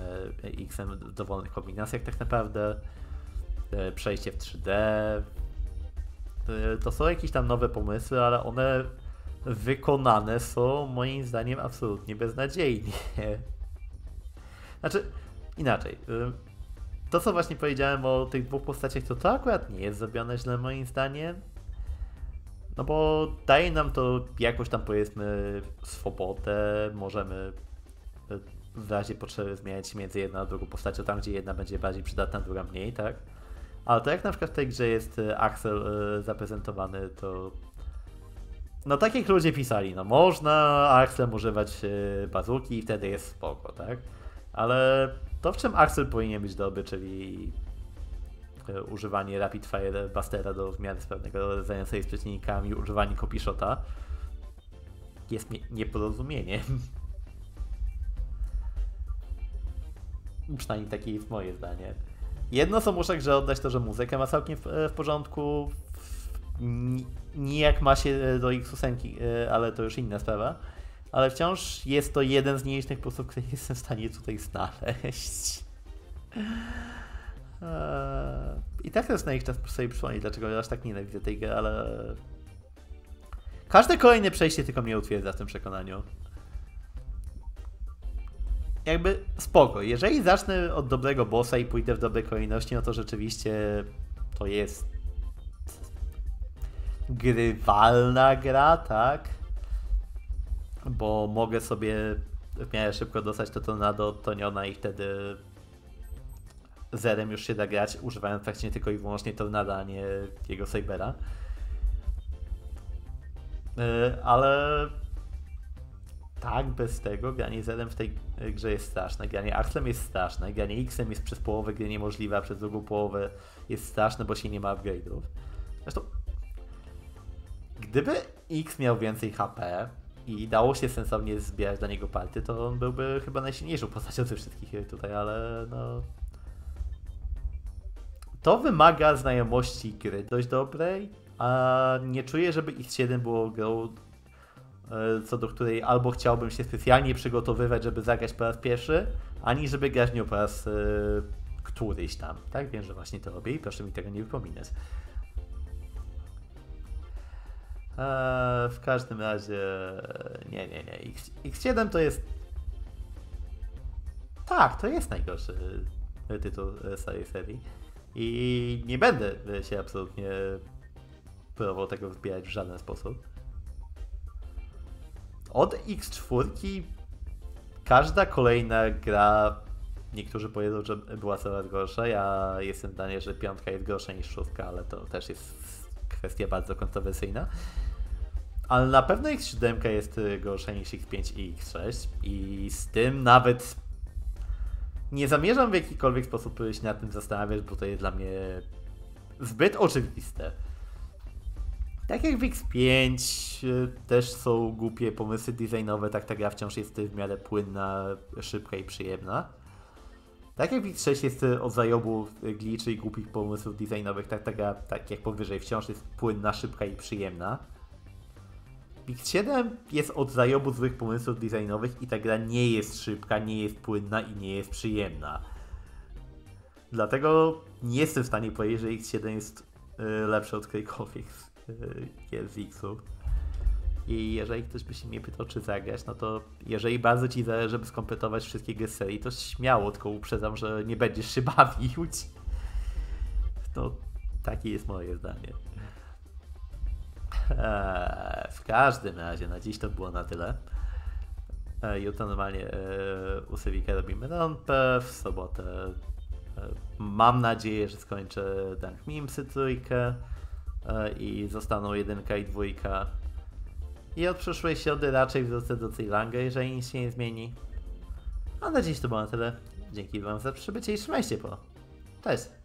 Xem w dowolnych kombinacjach tak naprawdę, przejście w 3D. To są jakieś tam nowe pomysły, ale one wykonane są moim zdaniem absolutnie beznadziejnie. Znaczy, inaczej to, co właśnie powiedziałem o tych dwóch postaciach, to to akurat nie jest zrobione źle moim zdaniem. No bo daje nam to jakąś tam powiedzmy swobodę, możemy w razie potrzeby zmieniać między jedną a drugą postacią, tam gdzie jedna będzie bardziej przydatna, druga mniej, tak? Ale to jak na przykład w tej grze jest e, Axel e, zaprezentowany, to no tak jak ludzie pisali, no można Axel używać e, bazuki i wtedy jest spoko, tak? Ale to, w czym Axel powinien być dobry, czyli używanie Rapid Fire Bustera do w miarę sprawnego radzenia sobie z przeciwnikami, używanie Copyshota jest nieporozumieniem. Przynajmniej takie jest moje zdanie. Jedno co muszę grze oddać to, że muzykę ma całkiem w, w porządku. Nie jak ma się do X8, e, ale to już inna sprawa ale wciąż jest to jeden z nielicznych plusów, który jestem w stanie tutaj znaleźć. I tak jest na ich czas sobie przypomnieć, dlaczego ja aż tak nienawidzę tej gry, ale... Każde kolejne przejście tylko mnie utwierdza w tym przekonaniu. Jakby spoko. Jeżeli zacznę od dobrego bossa i pójdę w dobrej kolejności, no to rzeczywiście to jest grywalna gra, tak? Bo mogę sobie w miarę szybko dostać to tornado od Toniona i wtedy zerem już się da grać, używając praktycznie tylko i wyłącznie tornada, a nie jego sabera. Yy, ale tak, bez tego granie zerem w tej grze jest straszne, granie Axlem jest straszne, granie Xem jest przez połowę gry niemożliwe, a przez drugą połowę jest straszne, bo się nie ma upgrade'ów. Zresztą, gdyby X miał więcej HP i dało się sensownie zbierać dla niego party, to on byłby chyba najsilniejszą postacią ze wszystkich tutaj, ale no... To wymaga znajomości gry dość dobrej, a nie czuję, żeby X7 było grą, e, co do której albo chciałbym się specjalnie przygotowywać, żeby zagrać po raz pierwszy, ani żeby grać nią po raz e, któryś tam. Tak, wiem, że właśnie to robię i proszę mi tego nie wypominać. Eee, w każdym razie nie, nie, nie. X, X7 to jest tak, to jest najgorszy tytuł całej serii. I nie będę się absolutnie próbował tego wybierać w żaden sposób. Od X4 każda kolejna gra, niektórzy powiedzą, że była coraz gorsza. Ja jestem zdania, że piątka jest gorsza niż szóstka, ale to też jest kwestia bardzo kontrowersyjna. Ale na pewno X7 jest gorsza niż X5 i X6 i z tym nawet nie zamierzam w jakikolwiek sposób się nad tym zastanawiać, bo to jest dla mnie zbyt oczywiste. Tak jak w X5 y, też są głupie pomysły designowe, tak ta gra wciąż jest w miarę płynna, szybka i przyjemna. Tak jak w X6 jest od zajobu glitchy i głupich pomysłów designowych, tak ta gra, tak jak powyżej, wciąż jest płynna, szybka i przyjemna. X7 jest od zajobu złych pomysłów designowych i ta gra nie jest szybka, nie jest płynna i nie jest przyjemna. Dlatego nie jestem w stanie powiedzieć, że X7 jest y, lepsze od którejkolwiek y, X-ów. I jeżeli ktoś by się mnie pytał, czy zagrać, no to jeżeli bardzo ci zależy, żeby skompletować wszystkie serii, to śmiało, tylko uprzedzam, że nie będziesz się bawił. No, takie jest moje zdanie. Eee, w każdym razie, na dziś to było na tyle. Eee, jutro normalnie eee, u Sywika robimy rampę, w sobotę mam nadzieję, że skończę Dunk Mimsy trójkę i zostaną jedynka i dwójka. I od przyszłej środy raczej wrócę do Ceylanga, jeżeli nic się nie zmieni. A na dziś to było na tyle. Dzięki Wam za przybycie i trzymajcie po. Cześć!